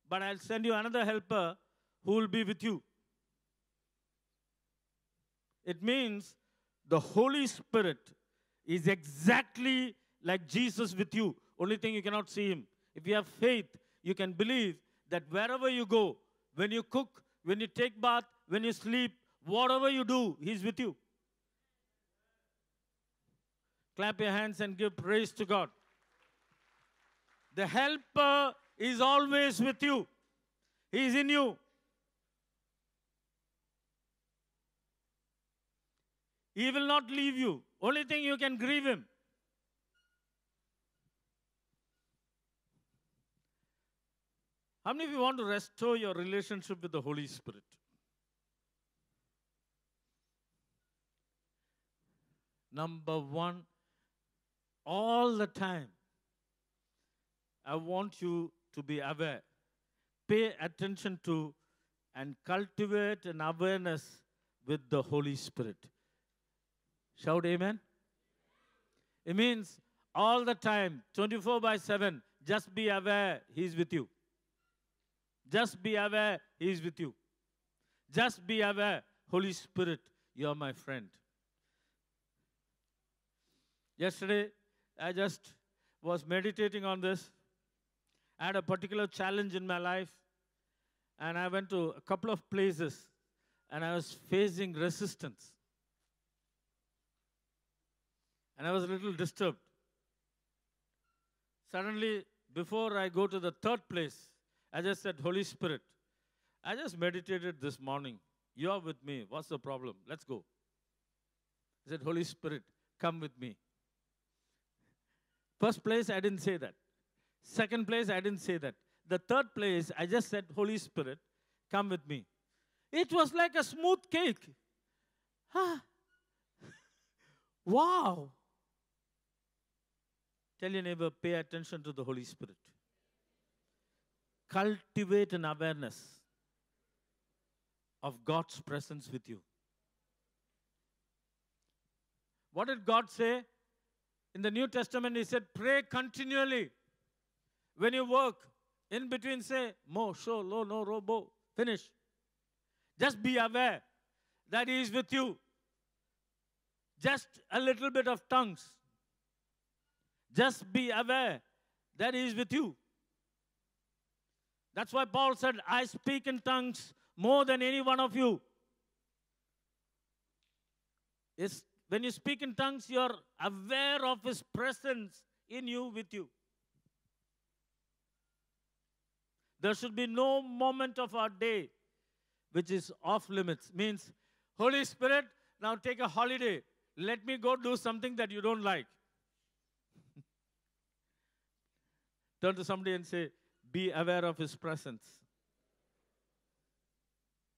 but I'll send you another helper who will be with you. It means the Holy Spirit is exactly like Jesus with you. Only thing you cannot see him. If you have faith, you can believe that wherever you go, when you cook, when you take bath, when you sleep, whatever you do, he's with you. Clap your hands and give praise to God. The helper is always with you. He is in you. He will not leave you. Only thing you can grieve him. How many of you want to restore your relationship with the Holy Spirit? Number one, all the time, I want you to be aware. Pay attention to and cultivate an awareness with the Holy Spirit. Shout amen. It means all the time, 24 by 7, just be aware He's with you. Just be aware He's with you. Just be aware, Holy Spirit, you're my friend. Yesterday, I just was meditating on this. I had a particular challenge in my life, and I went to a couple of places, and I was facing resistance. And I was a little disturbed. Suddenly, before I go to the third place, I just said, Holy Spirit, I just meditated this morning. You are with me. What's the problem? Let's go. I said, Holy Spirit, come with me. First place, I didn't say that. Second place, I didn't say that. The third place, I just said, Holy Spirit, come with me. It was like a smooth cake. Huh? wow. Tell your neighbor, pay attention to the Holy Spirit. Cultivate an awareness of God's presence with you. What did God say? In the New Testament, He said, pray continually. When you work, in between, say, mo, sho, lo, no, ro, bo. Finish. Just be aware that He is with you. Just a little bit of tongues. Just be aware that He is with you. That's why Paul said, I speak in tongues more than any one of you. It's, when you speak in tongues, you're aware of His presence in you, with you. There should be no moment of our day which is off limits. Means, Holy Spirit, now take a holiday. Let me go do something that you don't like. Turn to somebody and say, Be aware of His presence.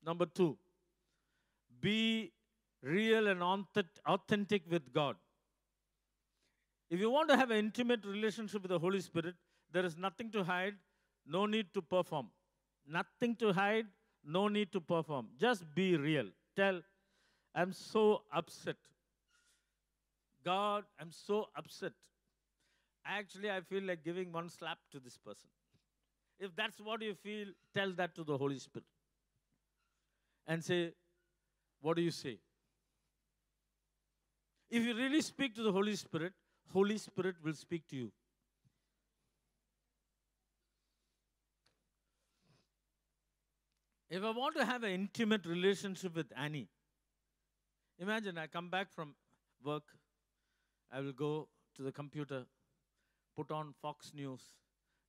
Number two, be real and authentic with God. If you want to have an intimate relationship with the Holy Spirit, there is nothing to hide, no need to perform. Nothing to hide, no need to perform. Just be real. Tell, I'm so upset. God, I'm so upset. Actually, I feel like giving one slap to this person. If that's what you feel, tell that to the Holy Spirit. And say, What do you say? If you really speak to the Holy Spirit, Holy Spirit will speak to you. If I want to have an intimate relationship with Annie, imagine I come back from work, I will go to the computer, put on Fox News,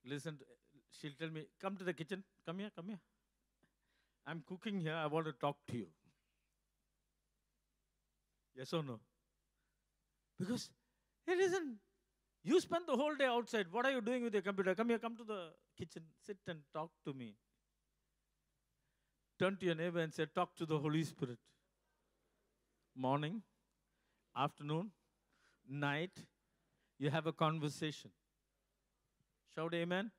listen to, she'll tell me, come to the kitchen, come here, come here. I'm cooking here, I want to talk to you. Yes or no? Because it isn't. You spend the whole day outside. What are you doing with your computer? Come here, come to the kitchen, sit and talk to me. Turn to your neighbor and say, Talk to the Holy Spirit. Morning, afternoon, night, you have a conversation. Shout amen.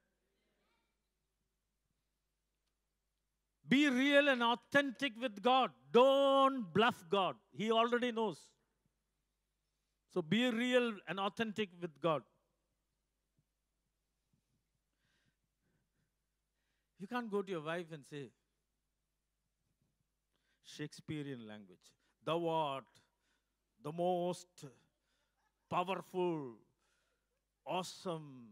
Be real and authentic with God. Don't bluff God. He already knows. So be real and authentic with God. You can't go to your wife and say, Shakespearean language, thou art the most powerful, awesome,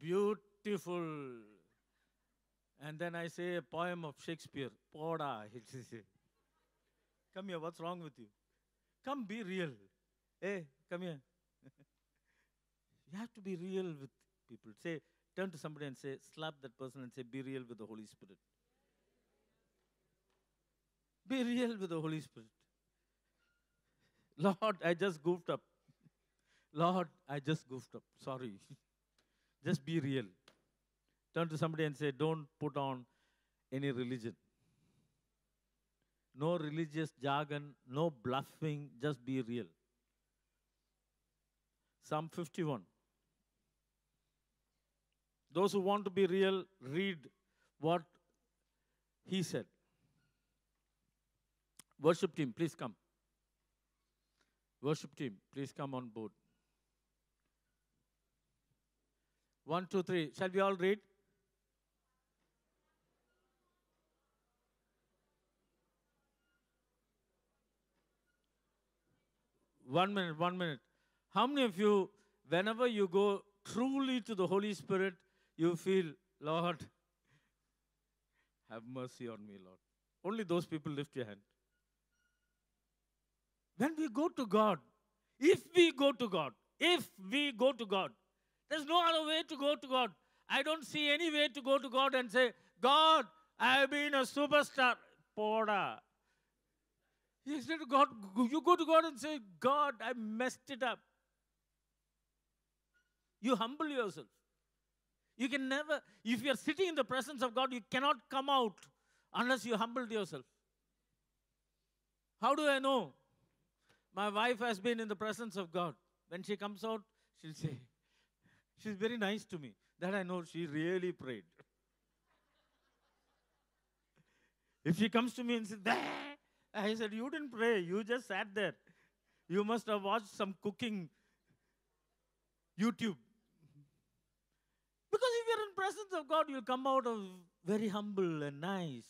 beautiful. And then I say a poem of Shakespeare, Poda. Come here, what's wrong with you? Come be real. Hey, come here. you have to be real with people. Say, turn to somebody and say, slap that person and say, be real with the Holy Spirit. Be real with the Holy Spirit. Lord, I just goofed up. Lord, I just goofed up. Sorry. just be real. Turn to somebody and say, don't put on any religion. No religious jargon, no bluffing, just be real. Psalm 51. Those who want to be real, read what he said. Worship team, please come. Worship team, please come on board. One, two, three. Shall we all read? One minute, one minute. How many of you, whenever you go truly to the Holy Spirit, you feel, Lord, have mercy on me, Lord? Only those people lift your hand. When we go to God, if we go to God, if we go to God, there's no other way to go to God. I don't see any way to go to God and say, God, I have been a superstar. Poda. You say to God, you go to God and say, God, I messed it up. You humble yourself. You can never, if you're sitting in the presence of God, you cannot come out unless you humbled yourself. How do I know? My wife has been in the presence of God. When she comes out, she'll say, She's very nice to me. That I know she really prayed. If she comes to me and says, "Bah," I said, You didn't pray, you just sat there. You must have watched some cooking YouTube. Because if you're in presence of God, you'll come out of very humble and nice.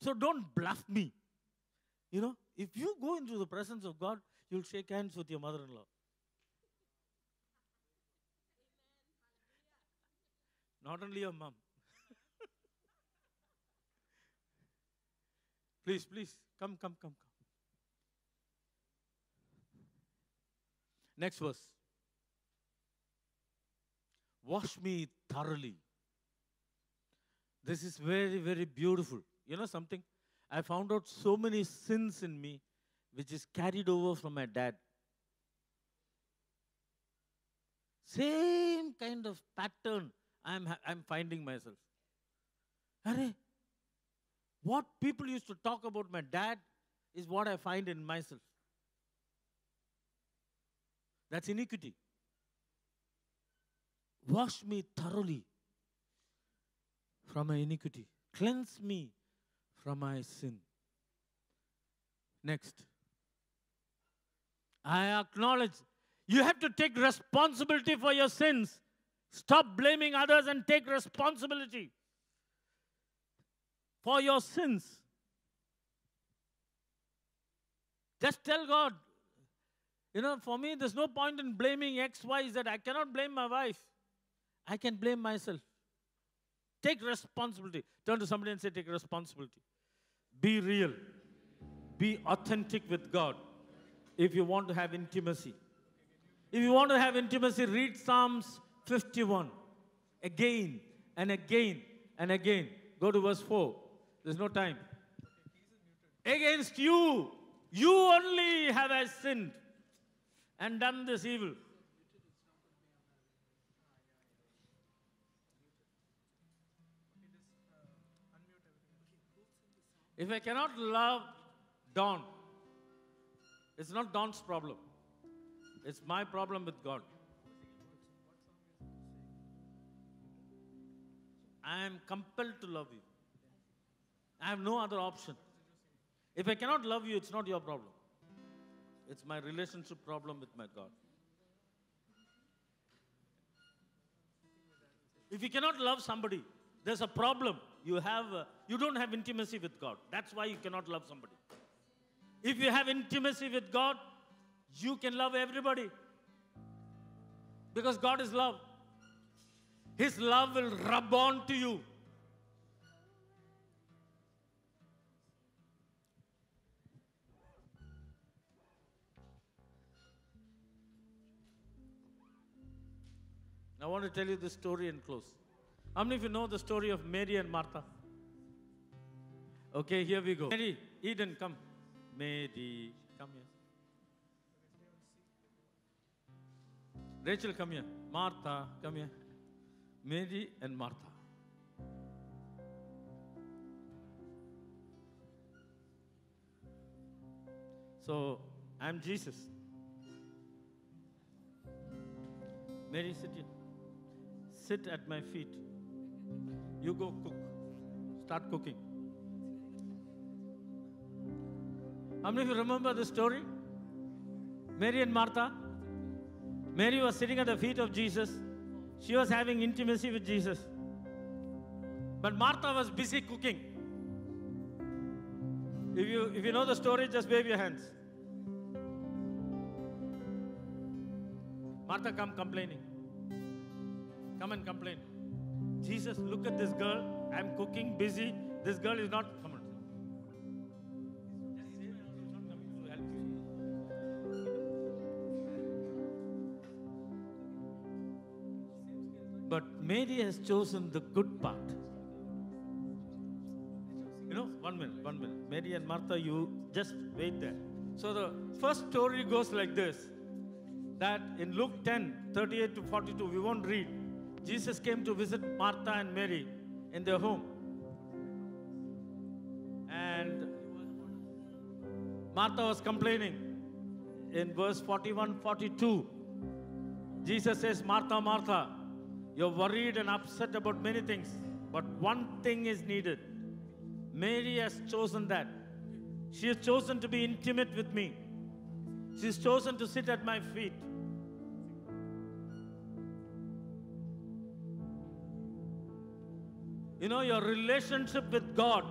So don't bluff me. You know, if you go into the presence of God, you'll shake hands with your mother-in-law. Not only your mom. please, please, come, come, come, come. Next verse. Wash me thoroughly. This is very, very beautiful. You know something? I found out so many sins in me which is carried over from my dad. Same kind of pattern I'm, I'm finding myself. What people used to talk about my dad is what I find in myself. That's iniquity. Wash me thoroughly from my iniquity. Cleanse me from my sin. Next. I acknowledge you have to take responsibility for your sins. Stop blaming others and take responsibility for your sins. Just tell God, you know, for me, there's no point in blaming X, Y, Z. I cannot blame my wife. I can blame myself. Take responsibility. Turn to somebody and say, Take responsibility. Be real. Be authentic with God if you want to have intimacy. If you want to have intimacy, read Psalms 51 again and again and again. Go to verse 4. There's no time. Against you, you only have I sinned and done this evil. If I cannot love Don, it's not Don's problem. It's my problem with God. I am compelled to love you. I have no other option. If I cannot love you, it's not your problem. It's my relationship problem with my God. If you cannot love somebody, there's a problem. You have uh, you don't have intimacy with God. That's why you cannot love somebody. If you have intimacy with God, you can love everybody. Because God is love. His love will rub on to you. I want to tell you this story and close. How many of you know the story of Mary and Martha? Okay, here we go. Mary, Eden, come. Mary, come here. Rachel, come here. Martha, come here. Mary and Martha. So, I'm Jesus. Mary, sit here. Sit at my feet. You go cook. Start cooking. How many of you remember the story? Mary and Martha? Mary was sitting at the feet of Jesus. She was having intimacy with Jesus. But Martha was busy cooking. If you, if you know the story, just wave your hands. Martha, come complaining. Come and complain. Jesus, look at this girl. I'm cooking, busy. This girl is not. Come on. Just say, "I'm not coming to help you." But Mary has chosen the good part. You know, one minute, one minute. Mary and Martha, you just wait there. So the first story goes like this that in Luke 10 38 to 42, we won't read. Jesus came to visit Martha and Mary in their home. And Martha was complaining. In verse 41 42, Jesus says, Martha, Martha, you're worried and upset about many things, but one thing is needed. Mary has chosen that. She has chosen to be intimate with me. She's chosen to sit at my feet. You know, your relationship with God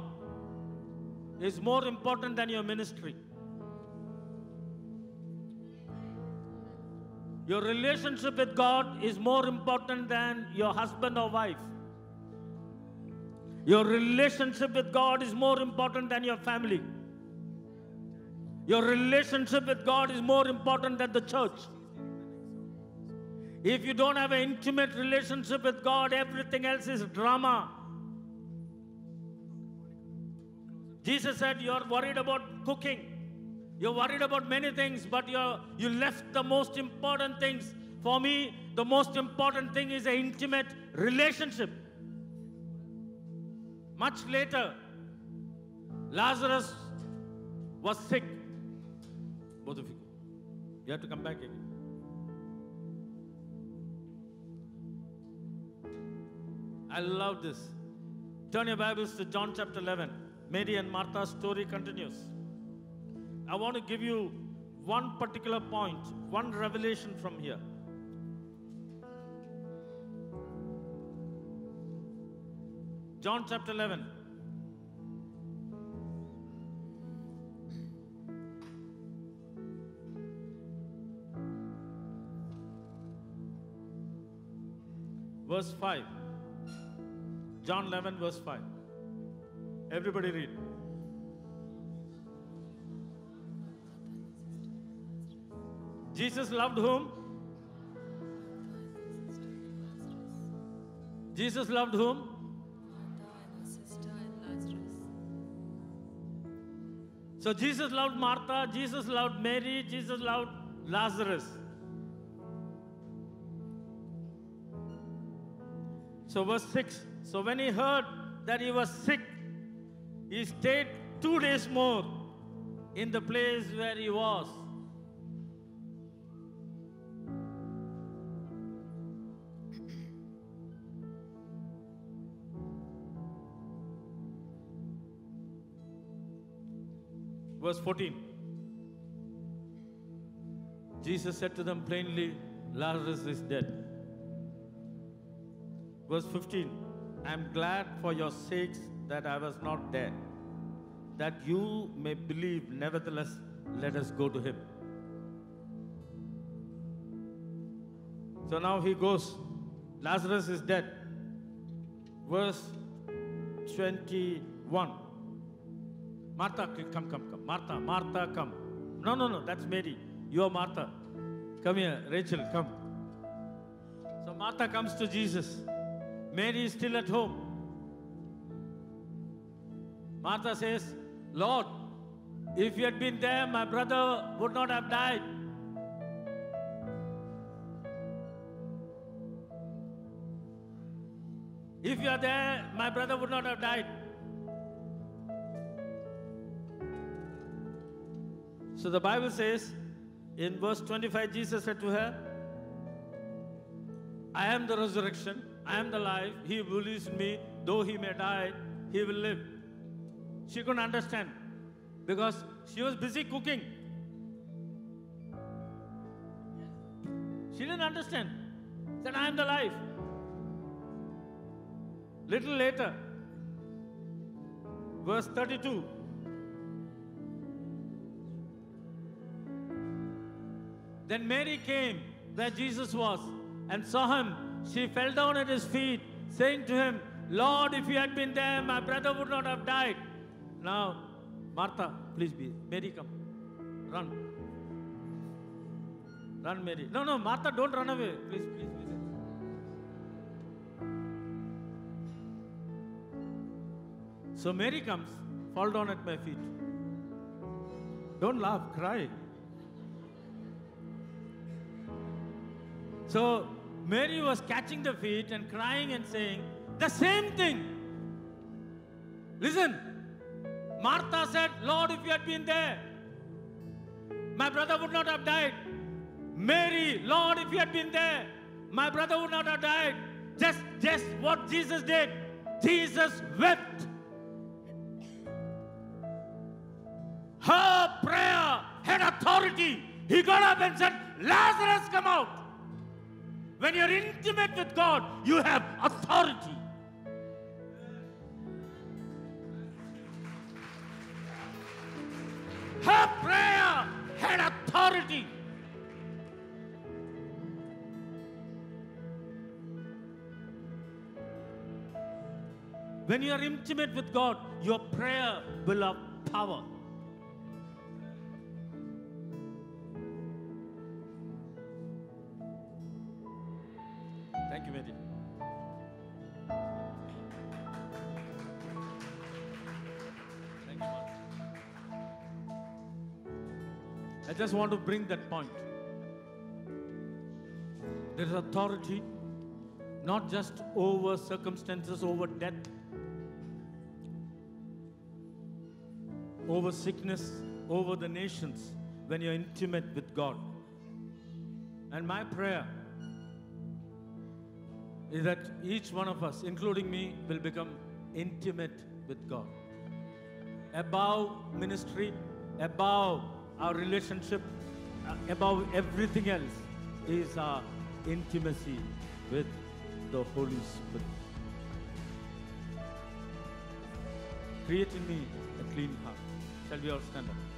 is more important than your ministry. Your relationship with God is more important than your husband or wife. Your relationship with God is more important than your family. Your relationship with God is more important than the church. If you don't have an intimate relationship with God, everything else is drama. Jesus said, You're worried about cooking. You're worried about many things, but you're, you left the most important things. For me, the most important thing is an intimate relationship. Much later, Lazarus was sick. Both of you. You have to come back again. I love this. Turn your Bibles to John chapter 11. Mary and Martha's story continues. I want to give you one particular point, one revelation from here. John chapter 11. Verse 5. John 11, verse 5. Everybody read. Jesus loved whom? Jesus loved whom? So Jesus loved Martha, Jesus loved Mary, Jesus loved Lazarus. So, verse 6 So, when he heard that he was sick, he stayed two days more in the place where he was. Verse 14 Jesus said to them plainly, Lazarus is dead. Verse 15 I am glad for your sakes that I was not there, that you may believe. Nevertheless, let us go to him. So now he goes. Lazarus is dead. Verse 21. Martha, come, come, come. Martha, Martha, come. No, no, no, that's Mary. You are Martha. Come here, Rachel, come. So Martha comes to Jesus. Mary is still at home. Martha says, Lord, if you had been there, my brother would not have died. If you are there, my brother would not have died. So the Bible says in verse 25, Jesus said to her, I am the resurrection, I am the life. He believes in me, though he may die, he will live. She couldn't understand because she was busy cooking. She didn't understand. Said, I am the life. Little later, verse 32. Then Mary came where Jesus was and saw him. She fell down at his feet, saying to him, Lord, if you had been there, my brother would not have died. Now, Martha, please be. Mary, come. Run. Run, Mary. No, no, Martha, don't run away. Please, please, please. So Mary comes, fall down at my feet. Don't laugh, cry. So Mary was catching the feet and crying and saying the same thing. Listen, Martha said, Lord, if you had been there, my brother would not have died. Mary, Lord, if you had been there, my brother would not have died. Just, just what Jesus did. Jesus wept. Her prayer had authority. He got up and said, Lazarus, come out. When you're intimate with God, you have authority. Her prayer had authority. When you are intimate with God, your prayer will have power. Just want to bring that point. There is authority not just over circumstances, over death, over sickness, over the nations when you're intimate with God. And my prayer is that each one of us, including me, will become intimate with God. Above ministry, above our relationship, uh, above everything else, is our intimacy with the Holy Spirit. Create in me a clean heart. Shall we all stand up?